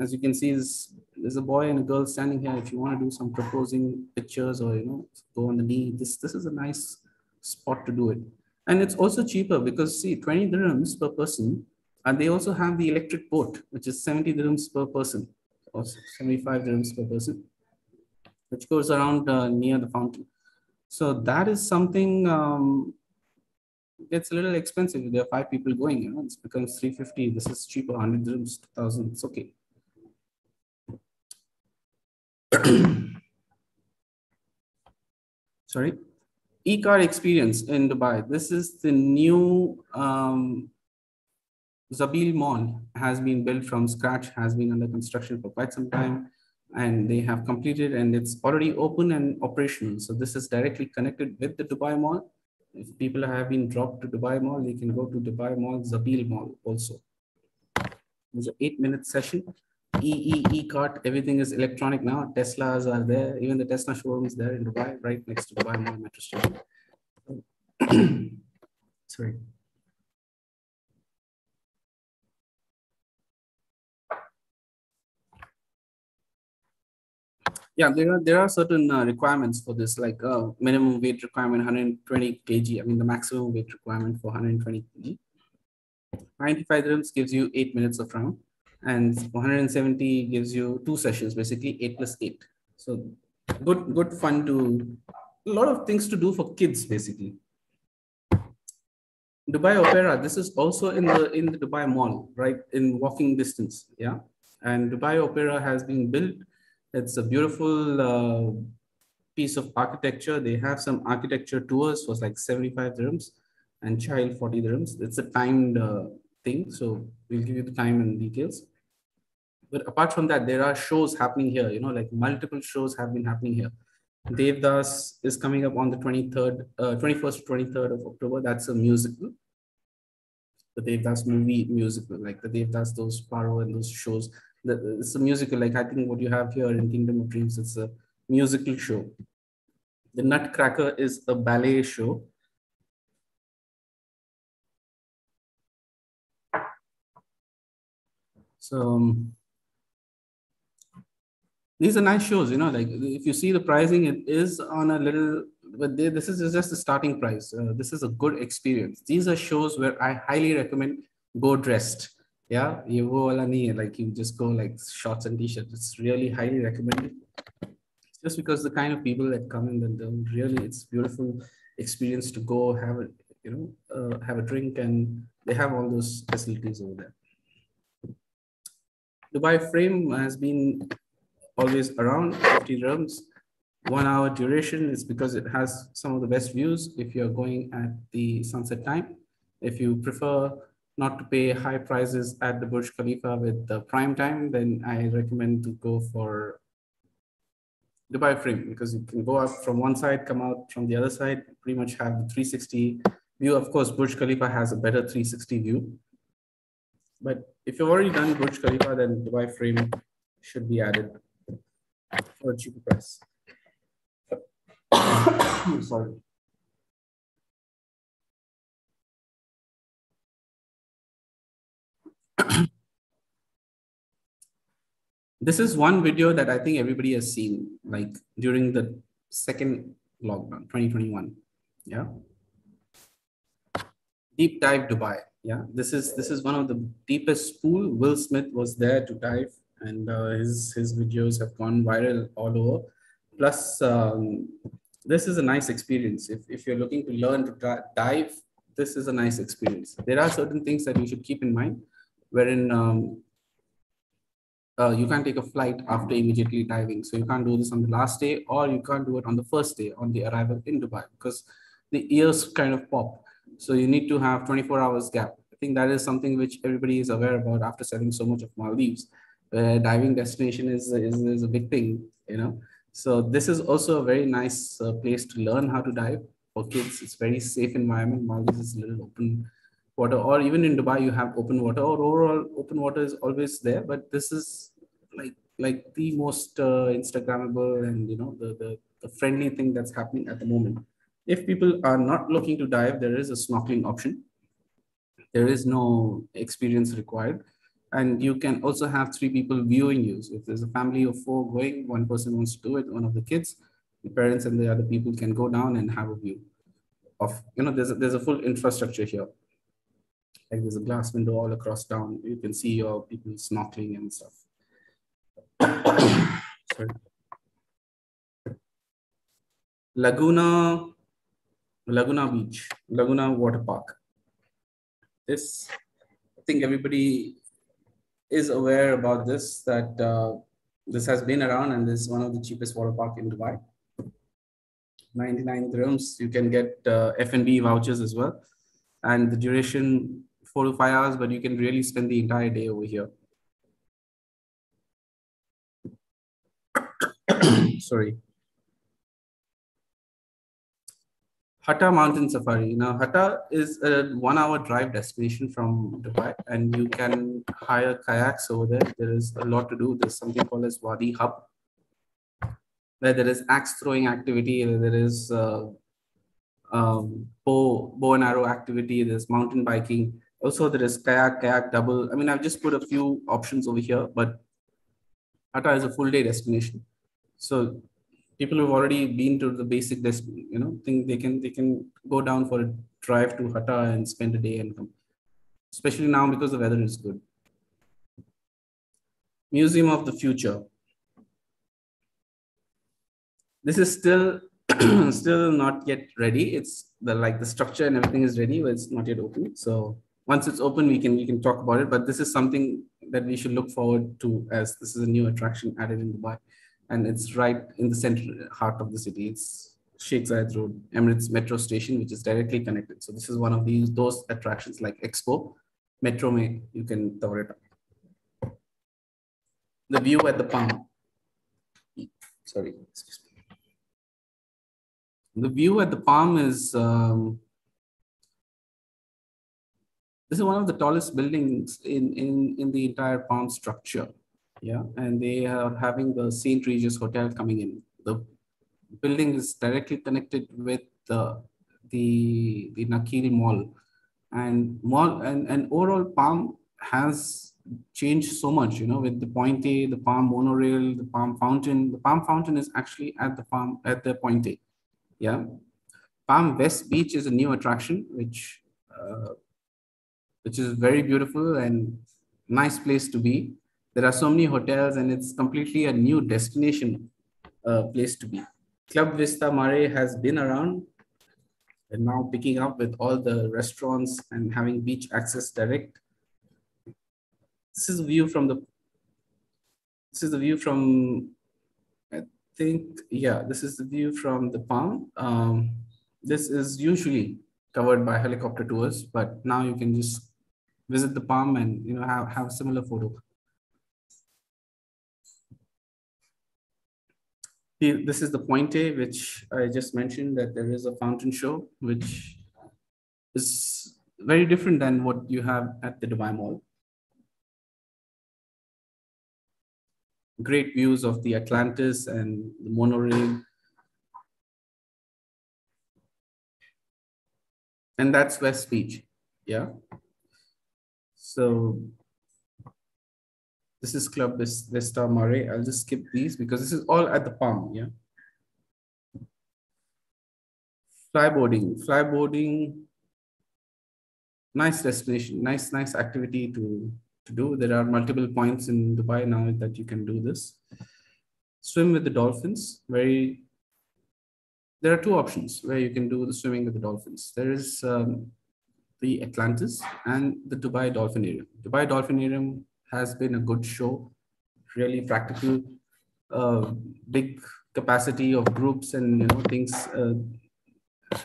As you can see, there's, there's a boy and a girl standing here. If you want to do some proposing pictures or, you know, go on the knee, this, this is a nice spot to do it. And it's also cheaper because see, 20 dirhams per person, and they also have the electric boat, which is 70 dirhams per person, or 75 dirhams per person, which goes around uh, near the fountain. So that is something um, gets a little expensive. There are five people going, you know, it becomes 350. This is cheaper, 100 dirhams, 2000. It's okay. Sorry. E-car experience in Dubai. This is the new um, Zabil Mall has been built from scratch, has been under construction for quite some time. and they have completed and it's already open and operational. So this is directly connected with the Dubai Mall. If people have been dropped to Dubai Mall, they can go to Dubai Mall, Zabil Mall also. It's an eight minute session. EE, E-Cart, everything is electronic now. Teslas are there. Even the Tesla showroom is there in Dubai, right next to Dubai Mall Metro Station. Sorry. Yeah there are there are certain uh, requirements for this like uh, minimum weight requirement 120 kg i mean the maximum weight requirement for 120 kg 95 dirhams gives you eight minutes of round and 170 gives you two sessions basically eight plus eight. So good good fun to a lot of things to do for kids basically. Dubai opera this is also in the in the dubai mall right in walking distance yeah? And dubai opera has been built it's a beautiful uh, piece of architecture. They have some architecture tours for like 75 dirhams and child 40 dirhams. It's a timed uh, thing. So we'll give you the time and details. But apart from that, there are shows happening here, you know, like multiple shows have been happening here. Devdas is coming up on the 23rd, uh, 21st, 23rd of October. That's a musical. The Devdas movie musical, like the Devdas, those Paro and those shows the, it's a musical, like I think what you have here in Kingdom of Dreams, it's a musical show. The Nutcracker is a ballet show. So um, these are nice shows, you know, like if you see the pricing, it is on a little, but they, this is just the starting price. Uh, this is a good experience. These are shows where I highly recommend go dressed yeah, you go like you just go like shorts and t-shirts. It's really highly recommended. Just because the kind of people that come in and really it's beautiful experience to go have a you know uh, have a drink and they have all those facilities over there. Dubai frame has been always around 50 dirhams, one hour duration is because it has some of the best views if you're going at the sunset time. If you prefer not to pay high prices at the Burj Khalifa with the prime time, then I recommend to go for Dubai frame because you can go up from one side, come out from the other side, pretty much have the 360 view. Of course, Burj Khalifa has a better 360 view. But if you've already done Burj Khalifa, then Dubai frame should be added for a cheaper price. Sorry. This is one video that I think everybody has seen, like during the second lockdown, 2021. Yeah. Deep dive Dubai. Yeah, this is this is one of the deepest pool. Will Smith was there to dive, and uh, his his videos have gone viral all over. Plus, um, this is a nice experience. If if you're looking to learn to dive, this is a nice experience. There are certain things that you should keep in mind wherein um, uh, you can't take a flight after immediately diving. So you can't do this on the last day or you can't do it on the first day on the arrival in Dubai because the ears kind of pop. So you need to have 24 hours gap. I think that is something which everybody is aware about after selling so much of Maldives. Uh, diving destination is, is, is a big thing, you know. So this is also a very nice uh, place to learn how to dive for kids. It's very safe environment. Maldives is a little open water or even in dubai you have open water or overall open water is always there but this is like like the most uh, instagrammable and you know the, the the friendly thing that's happening at the moment. If people are not looking to dive there is a snorkeling option. There is no experience required. And you can also have three people viewing you. So if there's a family of four going one person wants to do it one of the kids the parents and the other people can go down and have a view of you know there's a, there's a full infrastructure here like there's a glass window all across town. You can see your people snorkeling and stuff. Sorry. Laguna, Laguna Beach, Laguna Water Park. This, I think everybody is aware about this, that uh, this has been around and this is one of the cheapest water park in Dubai. 99 dirhams, you can get uh, F&B vouchers as well. And the duration four to five hours, but you can really spend the entire day over here. sorry. Hatta Mountain Safari. Now, Hatta is a one hour drive destination from Dubai, and you can hire kayaks over there. There is a lot to do. There's something called as Wadi Hub, where there is axe throwing activity, there is uh, um, bow, bow and arrow activity, there's mountain biking. Also, there is kayak, kayak double. I mean, I've just put a few options over here, but Hatta is a full day destination. So people who've already been to the basic you know, think they can they can go down for a drive to Hatta and spend a day and come. Especially now because the weather is good. Museum of the Future. This is still still not yet ready. It's the like the structure and everything is ready, but it's not yet open. So once it's open, we can we can talk about it. But this is something that we should look forward to as this is a new attraction added in Dubai and it's right in the center heart of the city. It's Sheikh Zayed Road, Emirates Metro Station, which is directly connected. So this is one of these those attractions like Expo, Metro May, you can cover it up. The view at the palm. Sorry, excuse me. The view at the palm is um, this is one of the tallest buildings in, in, in the entire palm structure yeah, and they are having the St. Regis Hotel coming in. The building is directly connected with the the, the Nakheel Mall, and mall and, and overall Palm has changed so much. You know, with the Pointe, the Palm monorail, the Palm Fountain. The Palm Fountain is actually at the Palm at the Pointe. Yeah, Palm West Beach is a new attraction, which uh, which is very beautiful and nice place to be there are so many hotels and it's completely a new destination uh, place to be. Club Vista Mare has been around and now picking up with all the restaurants and having beach access direct. This is a view from the, this is the view from, think, yeah, this is the view from the palm. Um, this is usually covered by helicopter tours, but now you can just visit the palm and you know have, have a similar photo. this is the Pointe, which I just mentioned that there is a fountain show, which is very different than what you have at the Dubai Mall. Great views of the Atlantis and the monorail. And that's West Beach, yeah. So this is Club Vista Mare. I'll just skip these because this is all at the palm, yeah. Flyboarding, flyboarding, nice destination, nice, nice activity to, to do. There are multiple points in Dubai now that you can do this. Swim with the dolphins, very, there are two options where you can do the swimming with the dolphins. There is um, the Atlantis and the Dubai Dolphinarium. Dubai Dolphinarium has been a good show, really practical, uh, big capacity of groups and you know things uh,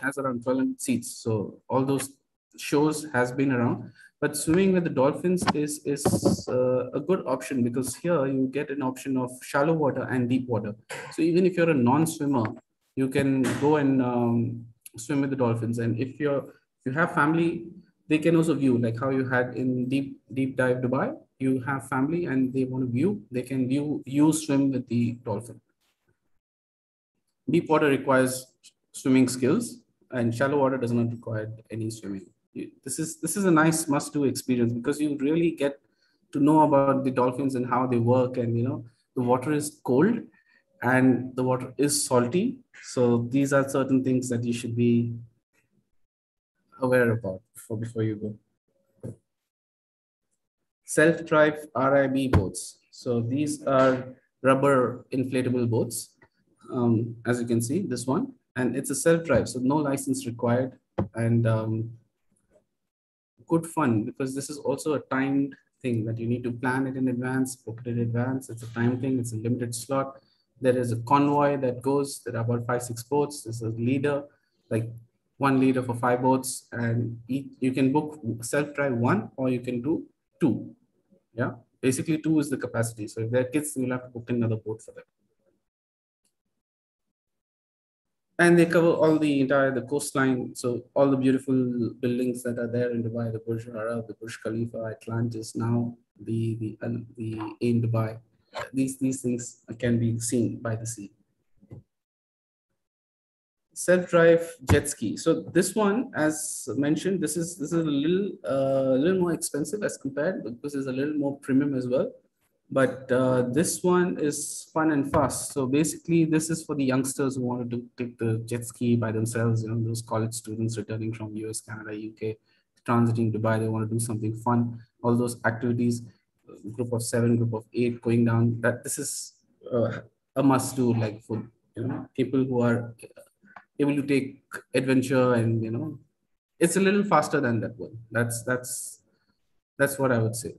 has around 12 seats. So all those shows has been around, but swimming with the dolphins is is uh, a good option because here you get an option of shallow water and deep water. So even if you're a non-swimmer, you can go and um, swim with the dolphins. And if you're if you have family, they can also view like how you had in deep deep dive Dubai you have family and they want to view, they can view you swim with the dolphin. Deep water requires swimming skills and shallow water does not require any swimming. This is, this is a nice must do experience because you really get to know about the dolphins and how they work and you know, the water is cold and the water is salty. So these are certain things that you should be aware about before, before you go self-drive RIB boats. So these are rubber inflatable boats. Um, as you can see, this one, and it's a self-drive, so no license required and um, good fun because this is also a timed thing that you need to plan it in advance, book it in advance. It's a time thing, it's a limited slot. There is a convoy that goes, there are about five, six boats. There's a leader, like one leader for five boats and you can book self-drive one or you can do two. Yeah, basically two is the capacity. So if they're kids, you'll have to book another boat for them. And they cover all the entire the coastline. So all the beautiful buildings that are there in Dubai, the Burj Arab, the Burj Khalifa, Atlantis, now the the uh, the in Dubai. These these things can be seen by the sea. Self-drive jet ski. So this one, as mentioned, this is this is a little uh, a little more expensive as compared because it's a little more premium as well but uh, this one is fun and fast. So basically, this is for the youngsters who want to take the jet ski by themselves. You know, those college students returning from US, Canada, UK, transiting Dubai. They want to do something fun. All those activities, group of seven, group of eight, going down. That this is uh, a must do. Like for you know people who are able to take adventure and you know, it's a little faster than that one. That's that's that's what I would say.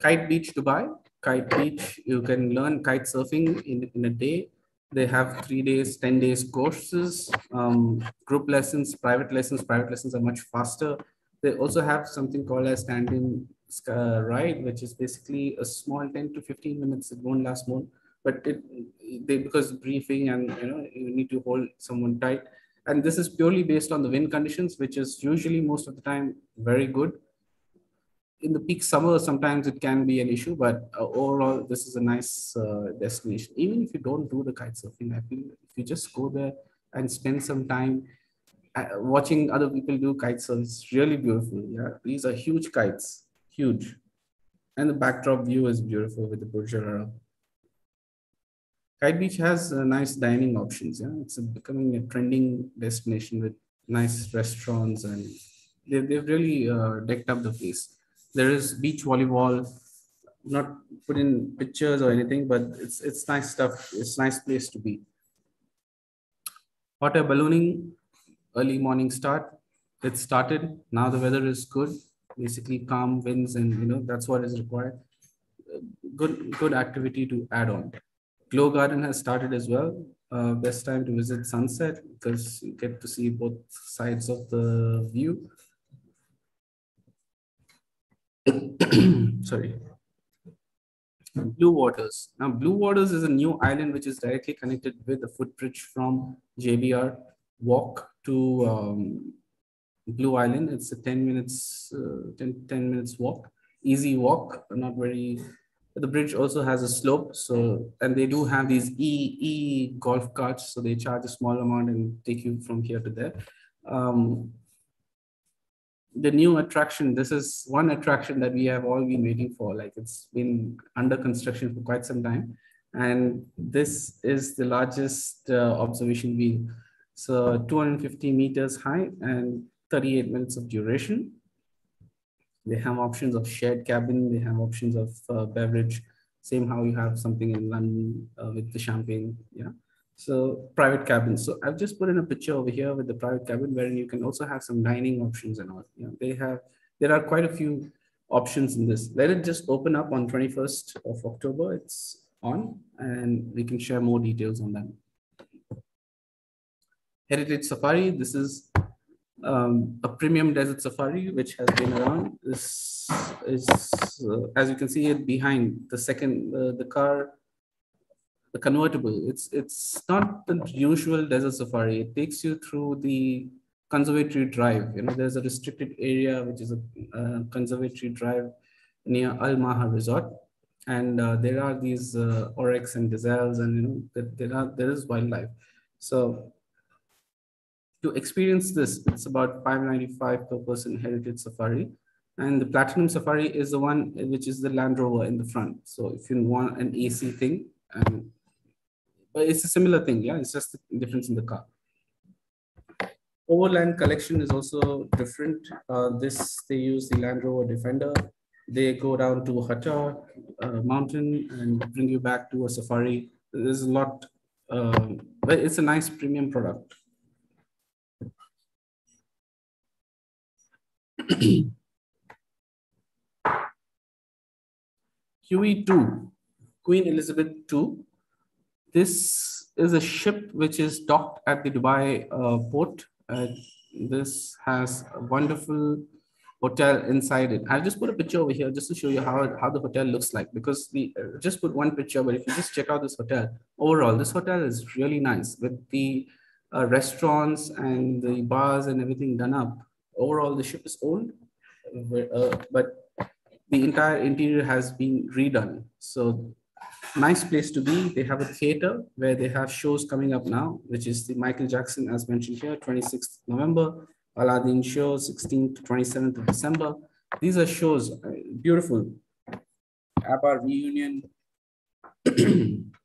Kite Beach Dubai. Kite Beach, you can learn kite surfing in, in a day. They have three days, 10 days courses, um, group lessons, private lessons. Private lessons are much faster. They also have something called a standing uh, ride, which is basically a small 10 to 15 minutes. It won't last more, but it they because briefing and you know you need to hold someone tight. And this is purely based on the wind conditions, which is usually most of the time very good in the peak summer, sometimes it can be an issue, but uh, overall, this is a nice uh, destination. Even if you don't do the kite surfing, I feel if you just go there and spend some time uh, watching other people do kite surf, it's really beautiful. Yeah, these are huge kites, huge, and the backdrop view is beautiful with the Burj Kite Beach has uh, nice dining options. Yeah, it's becoming a trending destination with nice restaurants and they, they've really uh, decked up the place there is beach volleyball, not put in pictures or anything, but it's it's nice stuff. It's nice place to be. Hot air ballooning, early morning start. It started. Now the weather is good. Basically calm winds and you know that's what is required. Good good activity to add on. Glow Garden has started as well. Uh, best time to visit sunset because you get to see both sides of the view sorry, Blue Waters. Now, Blue Waters is a new island which is directly connected with the footbridge from JBR walk to um, Blue Island. It's a 10 minutes, uh, 10, 10 minutes walk, easy walk, not very, the bridge also has a slope. So, and they do have these E, E golf carts. So they charge a small amount and take you from here to there. Um, the new attraction this is one attraction that we have all been waiting for. Like it's been under construction for quite some time. And this is the largest uh, observation wheel. So 250 meters high and 38 minutes of duration. They have options of shared cabin. They have options of uh, beverage. Same how you have something in london uh, with the champagne yeah so private cabins. So I've just put in a picture over here with the private cabin wherein you can also have some dining options and all. You know, they have, there are quite a few options in this. Let it just open up on 21st of October. It's on and we can share more details on that. Heritage Safari. This is um, a premium desert safari, which has been around. This is, uh, as you can see it behind the second, uh, the car the convertible. It's it's not the usual desert safari. It takes you through the conservatory drive. You know, there's a restricted area which is a conservatory drive near Al Maha Resort, and uh, there are these uh, oryx and gazelles, and you know there are there is wildlife. So to experience this, it's about 595 per person heritage safari. And the platinum safari is the one which is the Land Rover in the front. So if you want an AC thing, and but it's a similar thing. Yeah, it's just the difference in the car. Overland collection is also different. Uh, this they use the Land Rover Defender. They go down to Hatta uh, mountain and bring you back to a safari. There's a lot, um, but it's a nice premium product. QE2, Queen Elizabeth II this is a ship which is docked at the Dubai uh, port. Uh, this has a wonderful hotel inside it. I'll just put a picture over here just to show you how, how the hotel looks like because we uh, just put one picture, but if you just check out this hotel, overall, this hotel is really nice with the uh, restaurants and the bars and everything done up. Overall, the ship is old, uh, but the entire interior has been redone. So nice place to be. They have a theater where they have shows coming up now, which is the Michael Jackson, as mentioned here, 26th November, Aladdin show, 16th to 27th of December. These are shows, uh, beautiful. ABBA reunion.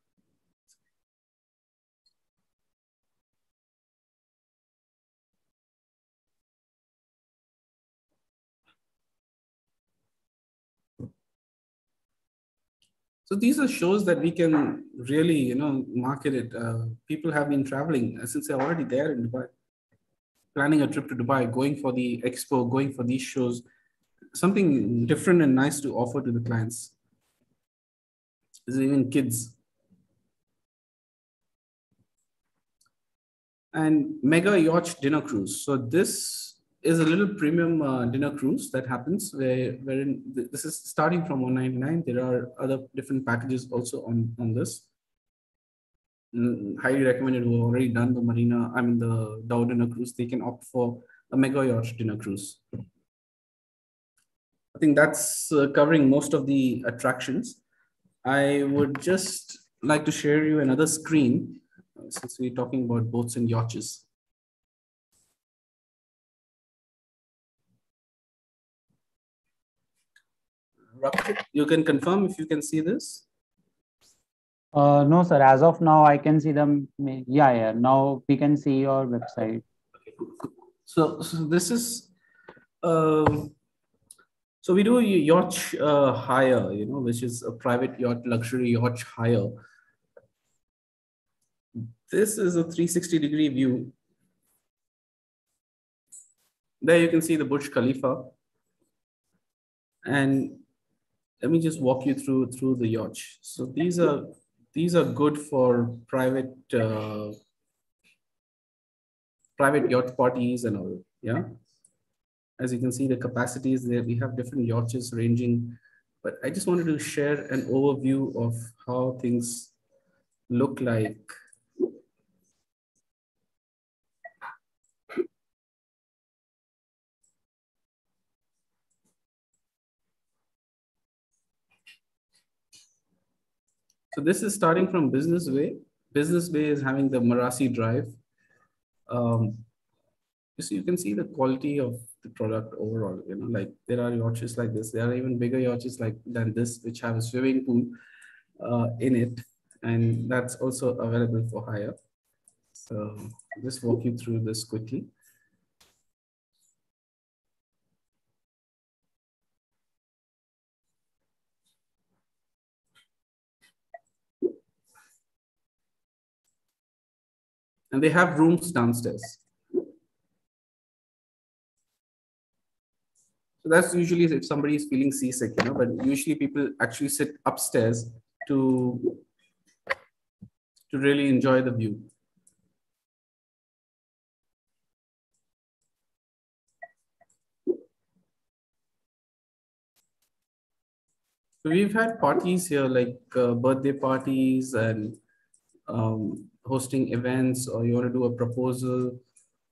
So these are shows that we can really, you know, market it. Uh, people have been traveling uh, since they're already there in Dubai, planning a trip to Dubai, going for the expo, going for these shows, something different and nice to offer to the clients. There's even kids. And mega yacht dinner cruise. So this is a little premium uh, dinner cruise that happens where wherein this is starting from 199 there are other different packages also on on this. Mm, highly recommended. Who already done the marina i mean the dow dinner cruise. They can opt for a mega yacht dinner cruise. I think that's uh, covering most of the attractions. I would just like to share you another screen uh, since we're talking about boats and yachts you can confirm if you can see this? Uh, no, sir. As of now, I can see them. Yeah, yeah. Now we can see your website. So, so this is, uh, so we do yacht uh, hire, you know, which is a private yacht, luxury yacht hire. This is a 360 degree view. There you can see the Burj Khalifa. And let me just walk you through through the yacht. So these are these are good for private uh, private yacht parties and all. Yeah. As you can see, the capacities there, we have different yachts ranging, but I just wanted to share an overview of how things look like So this is starting from Business Bay. Business Bay is having the Marasi Drive. Um, so you can see the quality of the product overall. You know, like there are yachts like this. There are even bigger yachts like than this, which have a swimming pool uh, in it, and that's also available for hire. So just walk you through this quickly. And they have rooms downstairs. So that's usually if somebody is feeling seasick, you know, but usually people actually sit upstairs to, to really enjoy the view. So we've had parties here like uh, birthday parties and um, hosting events or you want to do a proposal,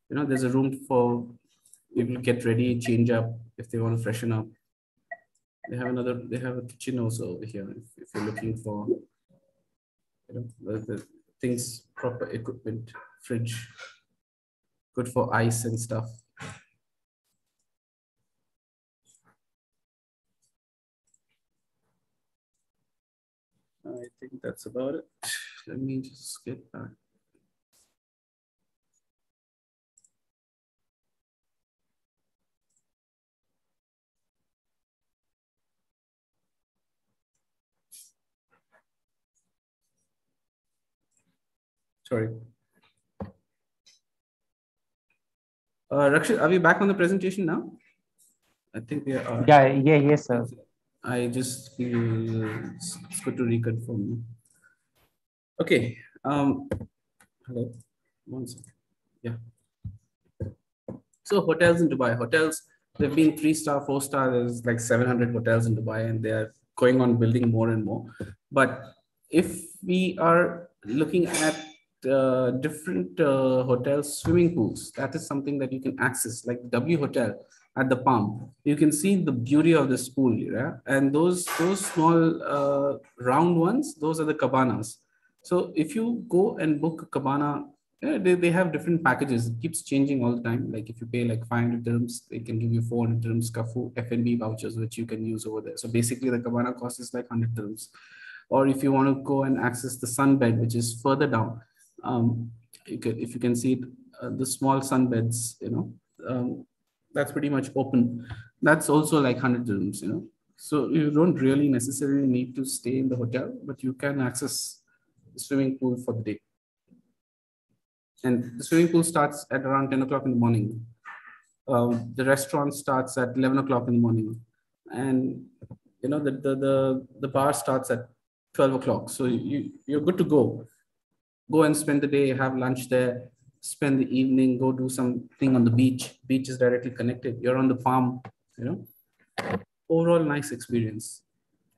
you know, there's a room for people to get ready, change up if they want to freshen up. They have another, they have a kitchen also over here if, if you're looking for you know, the, the things, proper equipment, fridge, good for ice and stuff. I think that's about it. Let me just get back. Sorry. Uh, Rakshit, are we back on the presentation now? I think we are. Yeah, yeah, yes, sir. I just feel it's, good to reconfirm. Okay. Um, hello. One second. Yeah. So hotels in Dubai. Hotels there've been three star, four star. There's like 700 hotels in Dubai, and they're going on building more and more. But if we are looking at uh, different uh, hotels swimming pools, that is something that you can access, like W Hotel at the Palm. You can see the beauty of this pool, yeah? and those those small uh, round ones, those are the cabanas. So if you go and book a cabana yeah, they, they have different packages. It keeps changing all the time. Like if you pay like 500 dirhams, they can give you 400 dirhams Kafu F&B vouchers, which you can use over there. So basically the cabana cost is like 100 dirhams. Or if you want to go and access the sunbed, which is further down, um, you if you can see it, uh, the small sunbeds, you know, um, that's pretty much open. That's also like 100 dirhams, you know. So you don't really necessarily need to stay in the hotel, but you can access the swimming pool for the day and the swimming pool starts at around 10 o'clock in the morning. Um, the restaurant starts at 11 o'clock in the morning. And, you know, the, the, the, the bar starts at 12 o'clock. So you, you're good to go. Go and spend the day, have lunch there, spend the evening, go do something on the beach. Beach is directly connected. You're on the palm, you know. Overall, nice experience.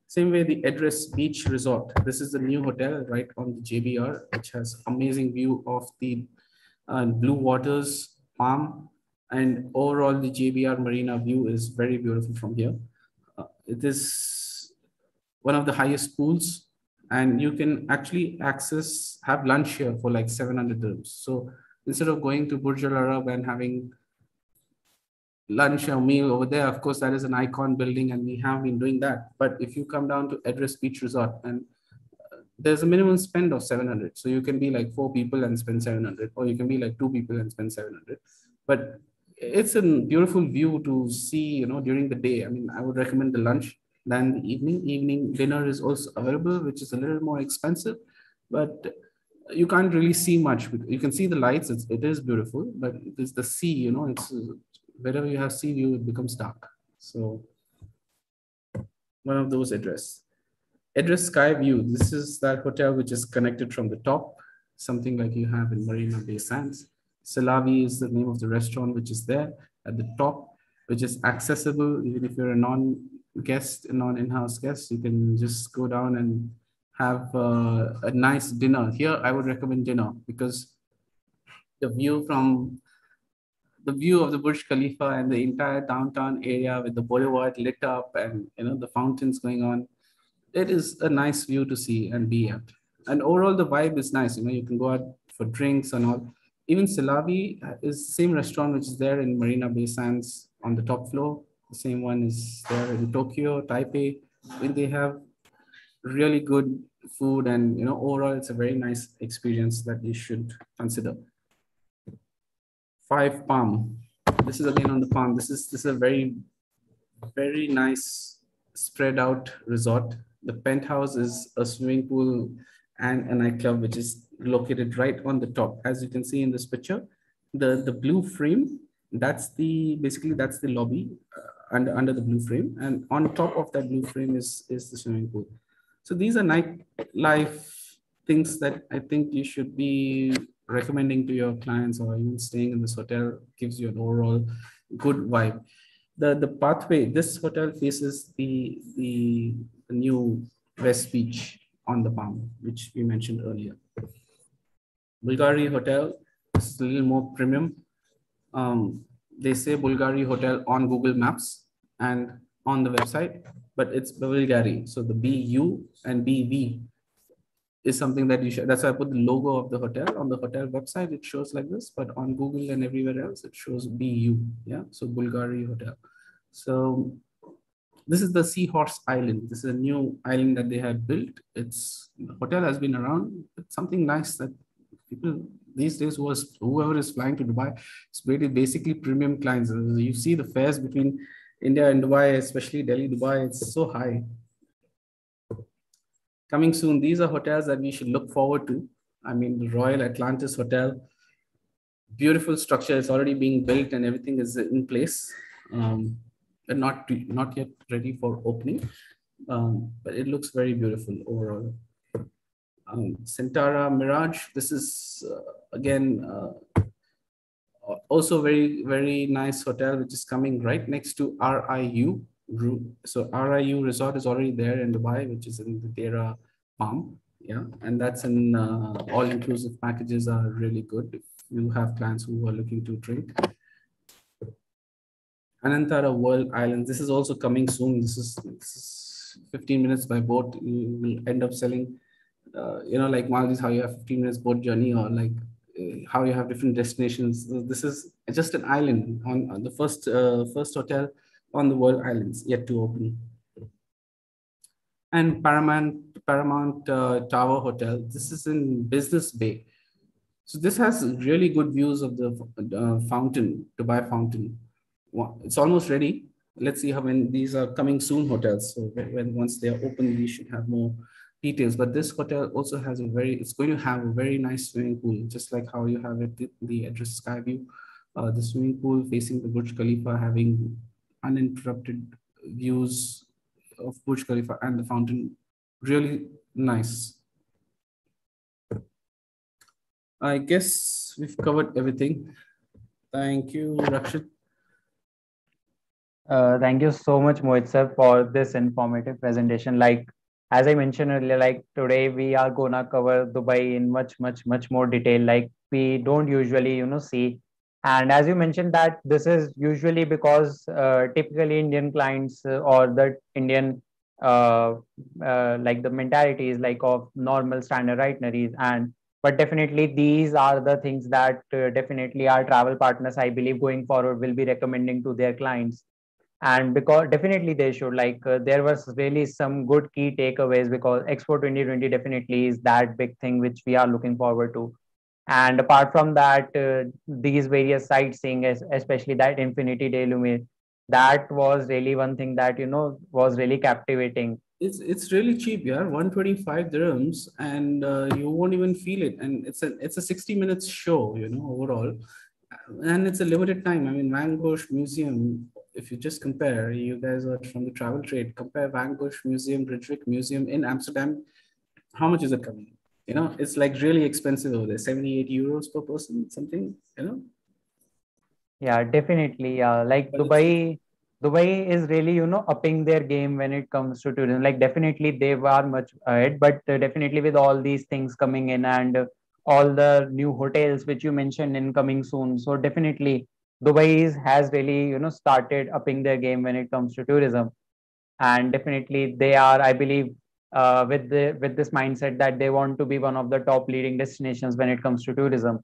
Same way, the Address Beach Resort. This is the new hotel right on the JBR, which has amazing view of the uh, blue waters, palm, and overall the JBR Marina view is very beautiful from here. Uh, it is one of the highest pools and you can actually access, have lunch here for like 700 dirhams. So instead of going to Burj Al Arab and having lunch or meal over there. Of course, that is an icon building, and we have been doing that. But if you come down to Address Beach Resort, and uh, there's a minimum spend of 700, so you can be like four people and spend 700, or you can be like two people and spend 700. But it's a beautiful view to see, you know, during the day. I mean, I would recommend the lunch than the evening. Evening dinner is also available, which is a little more expensive, but you can't really see much. You can see the lights; it's, it is beautiful, but it's the sea. You know, it's wherever you have sea view, it becomes dark. So one of those address. Address Sky View. This is that hotel which is connected from the top, something like you have in Marina Bay Sands. CÉ LA VI is the name of the restaurant which is there at the top, which is accessible even if you're a non-guest, a non-in-house guest, you can just go down and have uh, a nice dinner. Here, I would recommend dinner because the view from the view of the Burj Khalifa and the entire downtown area with the boulevard lit up and you know the fountains going on. It is a nice view to see and be at. And overall, the vibe is nice. You know, you can go out for drinks and all. Even CÉ LA VI is the same restaurant which is there in Marina Bay Sands on the top floor. The same one is there in Tokyo, Taipei. When they have really good food and you know overall, it's a very nice experience that you should consider five palm. This is again on the palm. This is this is a very, very nice spread out resort. The penthouse is a swimming pool and a nightclub, which is located right on the top. As you can see in this picture, the, the blue frame, that's the, basically that's the lobby uh, under, under the blue frame. And on top of that blue frame is, is the swimming pool. So these are nightlife things that I think you should be recommending to your clients or even staying in this hotel gives you an overall good vibe. The, the pathway, this hotel faces the, the, the new West Beach on the Palm, which we mentioned earlier. Bulgari Hotel is a little more premium. Um, they say Bulgari Hotel on Google Maps and on the website, but it's Bvlgari. So the BU and BV is something that you should. That's why I put the logo of the hotel on the hotel website. It shows like this, but on Google and everywhere else, it shows BU. Yeah, so Bulgari Hotel. So this is the Seahorse Island. This is a new island that they have built. It's the hotel has been around. It's something nice that people these days was whoever is flying to Dubai, it's basically premium clients. You see the fares between India and Dubai, especially Delhi, Dubai, it's so high coming soon. These are hotels that we should look forward to. I mean, the Royal Atlantis Hotel, beautiful structure. It's already being built and everything is in place. Um, but not, not yet ready for opening. Um, but it looks very beautiful overall. Um, Centara Mirage, this is uh, again uh, also very very nice hotel which is coming right next to RIU. So RIU resort is already there in Dubai, which is in the Deira Palm. Yeah, and that's in uh, all-inclusive packages are really good if you have clients who are looking to drink. Anantara World Islands. This is also coming soon. This is, this is 15 minutes by boat. You will end up selling, uh, you know, like Maldives, how you have 15 minutes boat journey or like how you have different destinations. This is just an island on, on the first uh, first hotel on the world islands yet to open. And Paramount Paramount uh, Tower Hotel. This is in Business Bay. So this has really good views of the uh, fountain, Dubai fountain. It's almost ready. Let's see how when these are coming soon hotels. So when once they are open, we should have more details. But this hotel also has a very, it's going to have a very nice swimming pool, just like how you have it the address Skyview. Uh, the swimming pool facing the Burj Khalifa, having uninterrupted views of Burj Khalifa and the fountain. Really nice. I guess we've covered everything. Thank you, Rakshit. Uh, thank you so much, Mohit sir, for this informative presentation. Like as I mentioned earlier, like today we are gonna cover Dubai in much, much, much more detail. Like we don't usually, you know, see. And as you mentioned that this is usually because uh, typically Indian clients uh, or the Indian uh, uh, like the mentality is like of normal standard itineraries and but definitely these are the things that uh, definitely our travel partners i believe going forward will be recommending to their clients and because definitely they should like uh, there was really some good key takeaways because expo 2020 definitely is that big thing which we are looking forward to. And apart from that uh, these various sightseeing especially that Infinity des Lumières that was really one thing that you know was really captivating. It's it's really cheap yeah 125 dirhams and uh, you won't even feel it. And it's a it's a 60 minutes show you know overall. And it's a limited time. I mean van gogh museum if you just compare, you guys are from the travel trade, compare Van Gogh Museum, Rijksmuseum Museum in Amsterdam, how much is it coming? You know, it's like really expensive over there, 78 euros per person, something, you know? Yeah, definitely. Yeah, like but Dubai, Dubai is really, you know, upping their game when it comes to tourism. Like definitely they were much ahead, but uh, definitely with all these things coming in and uh, all the new hotels which you mentioned in coming soon. So definitely Dubai has really, you know, started upping their game when it comes to tourism, and definitely they are, I believe, uh, with the with this mindset that they want to be one of the top leading destinations when it comes to tourism.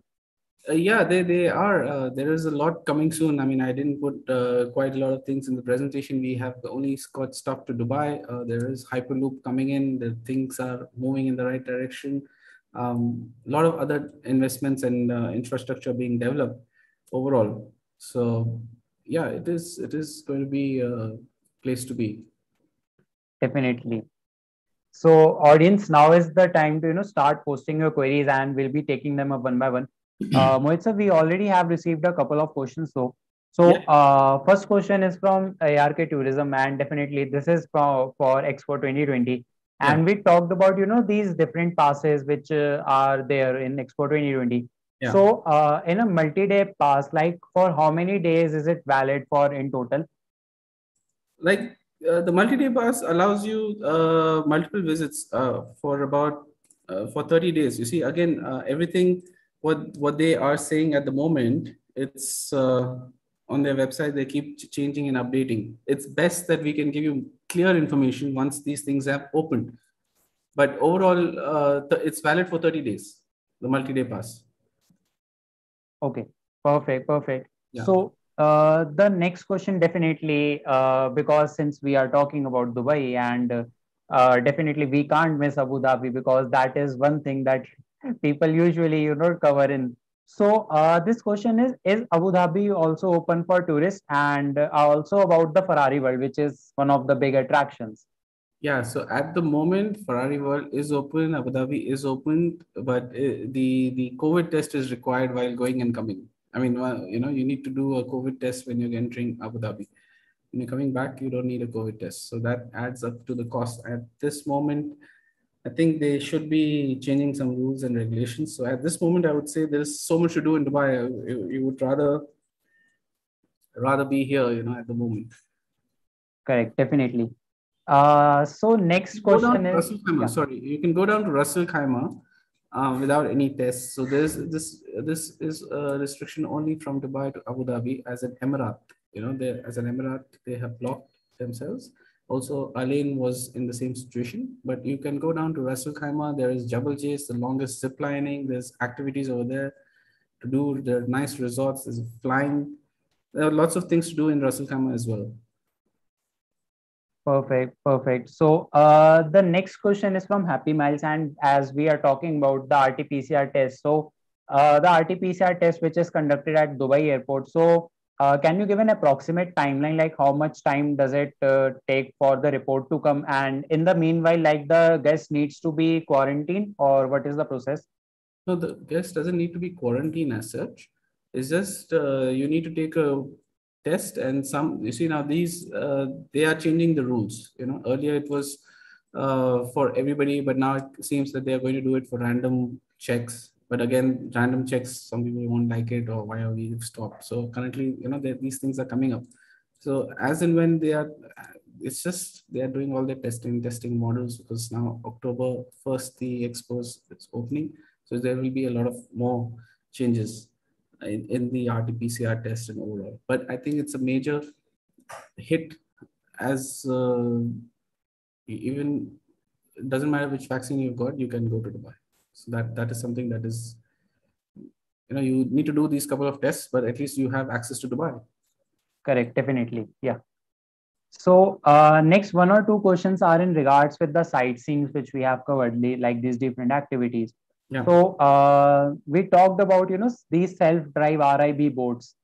Uh, yeah, they they are. Uh, there is a lot coming soon. I mean, I didn't put uh, quite a lot of things in the presentation. We have only got stuff to Dubai. Uh, there is Hyperloop coming in. The things are moving in the right direction. Um, a lot of other investments and uh, infrastructure being developed overall. So yeah, it is it is going to be a place to be. Definitely. So audience, now is the time to you know start posting your queries and we'll be taking them up one by one. Uh, Mohit sir, we already have received a couple of questions. So, so yeah. uh, first question is from ARK Tourism, and definitely this is for for Expo 2020. And yeah. we talked about you know these different passes which uh, are there in Expo 2020. Yeah. So, uh, in a multi-day pass, like for how many days is it valid for in total? Like uh, the multi-day pass allows you uh, multiple visits uh, for about uh, for 30 days. You see, again, uh, everything what what they are saying at the moment, it's on their website. They keep changing and updating. It's best that we can give you clear information once these things have opened. But overall, it's valid for 30 days. The multi-day pass. Okay, perfect, perfect. Yeah. So uh, the next question definitely, uh, because since we are talking about Dubai and uh, definitely we can't miss Abu Dhabi because that is one thing that people usually you know cover in. So uh, this question is: Is Abu Dhabi also open for tourists? And uh, also about the Ferrari World, which is one of the big attractions. Yeah, so at the moment, Ferrari World is open, Abu Dhabi is open, but uh, the the COVID test is required while going and coming. I mean, you know, you need to do a COVID test when you're entering Abu Dhabi. When you're coming back, you don't need a COVID test, so that adds up to the cost. At this moment, I think they should be changing some rules and regulations. So at this moment, I would say there's so much to do in Dubai. You, you would rather rather be here, you know, at the moment. Correct, definitely. Uh, so next question is yeah. sorry, you can go down to Al Khaimah uh, without any tests. So there's this this is a restriction only from Dubai to Abu Dhabi as an emirate. You know, they as an emirate they have blocked themselves. Also, Al Ain was in the same situation, but you can go down to Al Khaimah. There is Jabal Jais, the longest zip lining. There's activities over there to do. There are nice resorts. There's flying. There are lots of things to do in Al Khaimah as well. Perfect, perfect. So uh, the next question is from Happy Miles, and as we are talking about the RT-PCR test, so uh, the RT-PCR test which is conducted at Dubai Airport. So uh, can you give an approximate timeline, like how much time does it uh, take for the report to come? And in the meanwhile, like the guest needs to be quarantined, or what is the process? No, the guest doesn't need to be quarantined as such. It's just uh, you need to take a test and some you see now these uh, they are changing the rules you know. Earlier it was uh, for everybody but now it seems that they are going to do it for random checks. But again random checks some people won't like it or why are we stopped? So currently you know these things are coming up. So as and when they are it's just they are doing all their testing testing models because now october 1st the expos is opening. So there will be a lot of more changes in, in the RT-PCR test and overall. But I think it's a major hit as uh, even doesn't matter which vaccine you've got, you can go to Dubai. So that that is something that is, you know, you need to do these couple of tests, but at least you have access to Dubai. Correct, definitely, yeah. So uh, next one or two questions are in regards with the sightseeing which we have covered, like these different activities. Yeah. So uh, we talked about you know these self-drive RIB boats.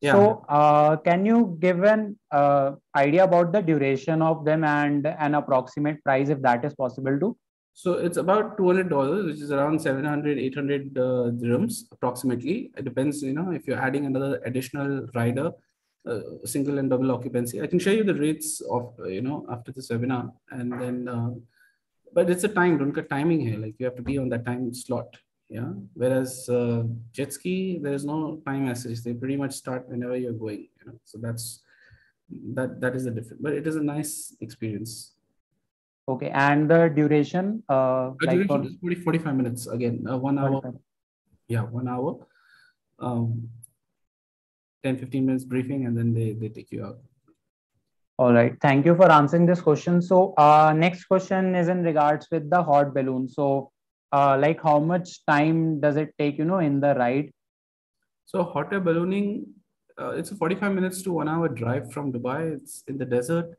Yeah. So uh, can you give an uh, idea about the duration of them and an approximate price if that is possible to? So it's about two hundred dollars, which is around 700, 800 uh, dirhams approximately. It depends, you know, if you're adding another additional rider, uh, single and double occupancy. I can show you the rates of, uh, you know, after this webinar, and then uh, but it's a time don't get timing here. Like you have to be on that time slot yeah? Whereas uh, jet ski there's no time message. They pretty much start whenever you're going you know? So that's that that is the difference. But it is a nice experience. Okay and the duration uh the like duration is 40, 45 minutes. Again uh, one hour. 45. yeah one hour. Um 10 15 minutes briefing and then they they take you out all right. Thank you for answering this question. So uh, next question is in regards with the hot balloon. So uh, like how much time does it take, you know, in the ride? So hot air ballooning, uh, it's a 45 minutes to one hour drive from Dubai. It's in the desert.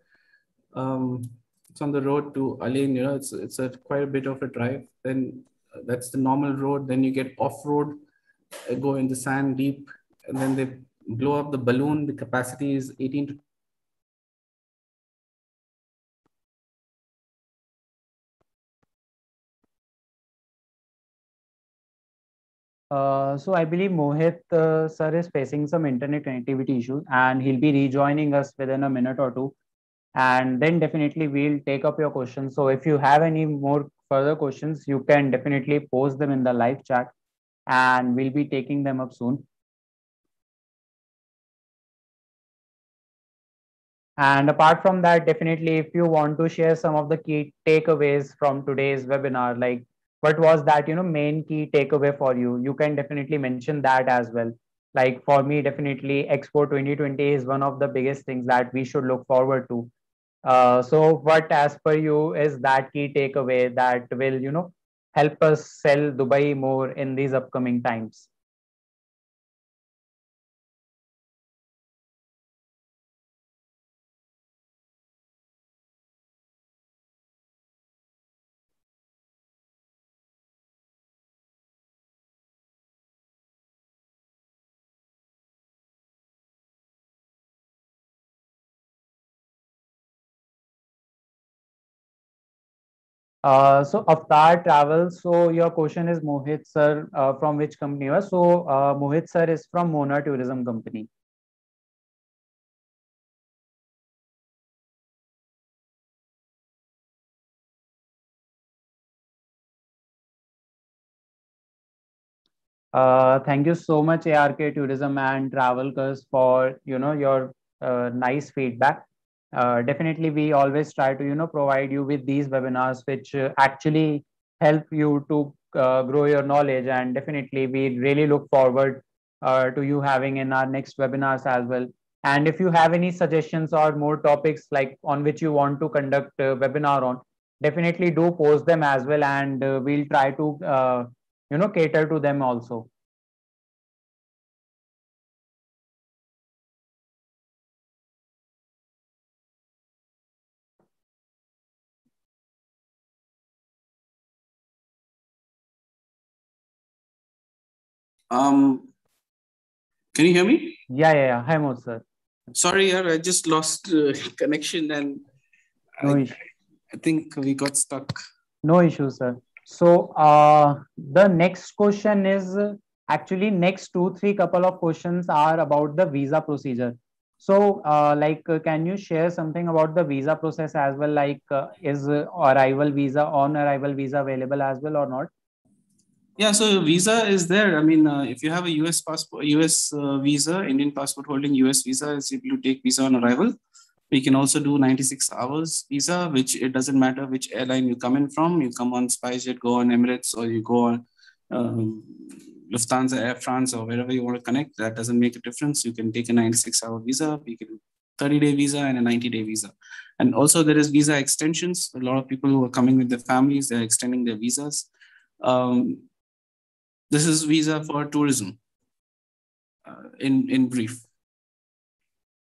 Um, it's on the road to Al Ain, you know, it's, it's a quite a bit of a drive. Then uh, that's the normal road. Then you get off road, uh, go in the sand deep, and then they blow up the balloon. The capacity is 18 to Uh, so I believe Mohit uh, sir is facing some internet connectivity issues and he'll be rejoining us within a minute or two. And then definitely we'll take up your questions. So if you have any more further questions, you can definitely post them in the live chat and we'll be taking them up soon. And apart from that, definitely if you want to share some of the key takeaways from today's webinar, like what was that you know main key takeaway for you? You can definitely mention that as well. Like for me definitely expo 2020 is one of the biggest things that we should look forward to. Uh, so what as per you is that key takeaway that will you know help us sell dubai more in these upcoming times Uh, so Avtar Travel. So your question is Mohit sir uh, from which company you are? So uh, Mohit sir is from Mona Tourism Company. Uh, thank you so much ARK Tourism and Travelers for you know your uh, nice feedback. Uh, definitely, we always try to you know provide you with these webinars, which uh, actually help you to uh, grow your knowledge. And definitely, we really look forward uh, to you having in our next webinars as well. And if you have any suggestions or more topics like on which you want to conduct a webinar on, definitely do post them as well, and we'll try to you know cater to them also um can you hear me yeah yeah, yeah. hi Mo, sir sorry i just lost uh, connection and no I, I think we got stuck no issue sir so uh, the next question is actually next two, three couple of questions are about the visa procedure. So uh, like, uh, can you share something about the visa process as well? Like uh, is arrival visa on arrival visa available as well or not? Yeah, so visa is there. I mean, uh, if you have a US passport, US uh, visa, Indian passport holding US visa is able to take visa on arrival. We can also do 96 hours visa, which it doesn't matter which airline you come in from. You come on SpiceJet, go on Emirates, or you go on um, Lufthansa, Air France, or wherever you want to connect. That doesn't make a difference. You can take a 96 hour visa. We can 30 day visa and a 90 day visa. And also there is visa extensions. A lot of people who are coming with their families, they're extending their visas. Um, this is visa for tourism uh, in, in brief.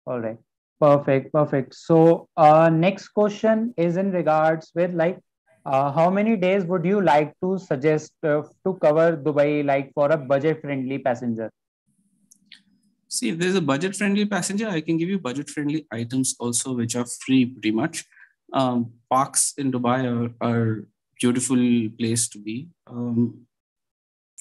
All right. Perfect, perfect. So uh, next question is in regards with like, uh, how many days would you like to suggest uh, to cover Dubai like for a budget-friendly passenger? See, if there's a budget-friendly passenger, I can give you budget-friendly items also, which are free pretty much. Um, parks in Dubai are, are beautiful place to be. Um,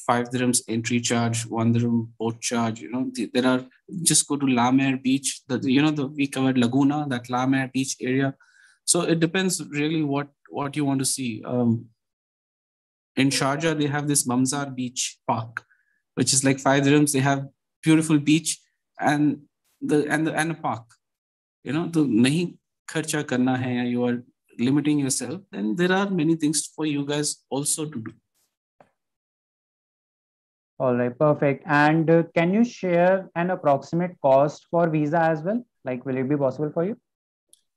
five dirhams entry charge, one dirham boat charge. You know, there are just go to La Mer Beach. The you know the we covered Laguna, that La Mer Beach area. So it depends really what what you want to see. Um, in Sharjah, they have this Mamzar Beach Park, which is like five dirhams. They have beautiful beach and the and the and a park. You know, the nahi kharcha karna hai, you are limiting yourself, then there are many things for you guys also to do. All right, perfect. And uh, can you share an approximate cost for visa as well? Like, will it be possible for you?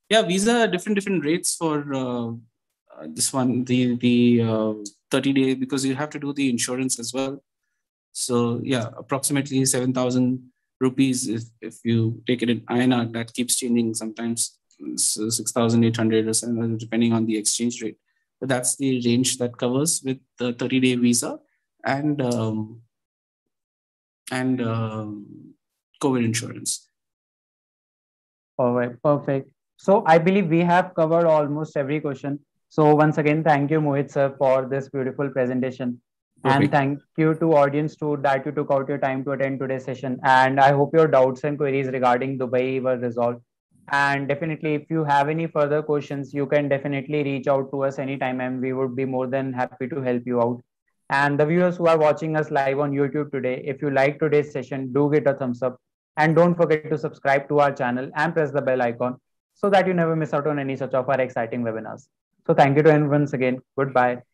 Yeah, visa different different rates for uh, uh, this one, the the uh, 30 day because you have to do the insurance as well. So yeah, approximately 7,000 rupees if, if you take it in INR, that keeps changing sometimes so 6,800 or something, depending on the exchange rate. But that's the range that covers with the 30 day visa. And um, and um, COVID insurance. All right, perfect. So I believe we have covered almost every question. So once again, thank you, Mohit sir, for this beautiful presentation. Perfect. And thank you to audience too that you took out your time to attend today's session. And I hope your doubts and queries regarding Dubai were resolved. And definitely, if you have any further questions, you can definitely reach out to us anytime and we would be more than happy to help you out. And the viewers who are watching us live on YouTube today, if you like today's session, do get a thumbs up. And don't forget to subscribe to our channel and press the bell icon so that you never miss out on any such of our exciting webinars. So thank you to everyone once again. Goodbye.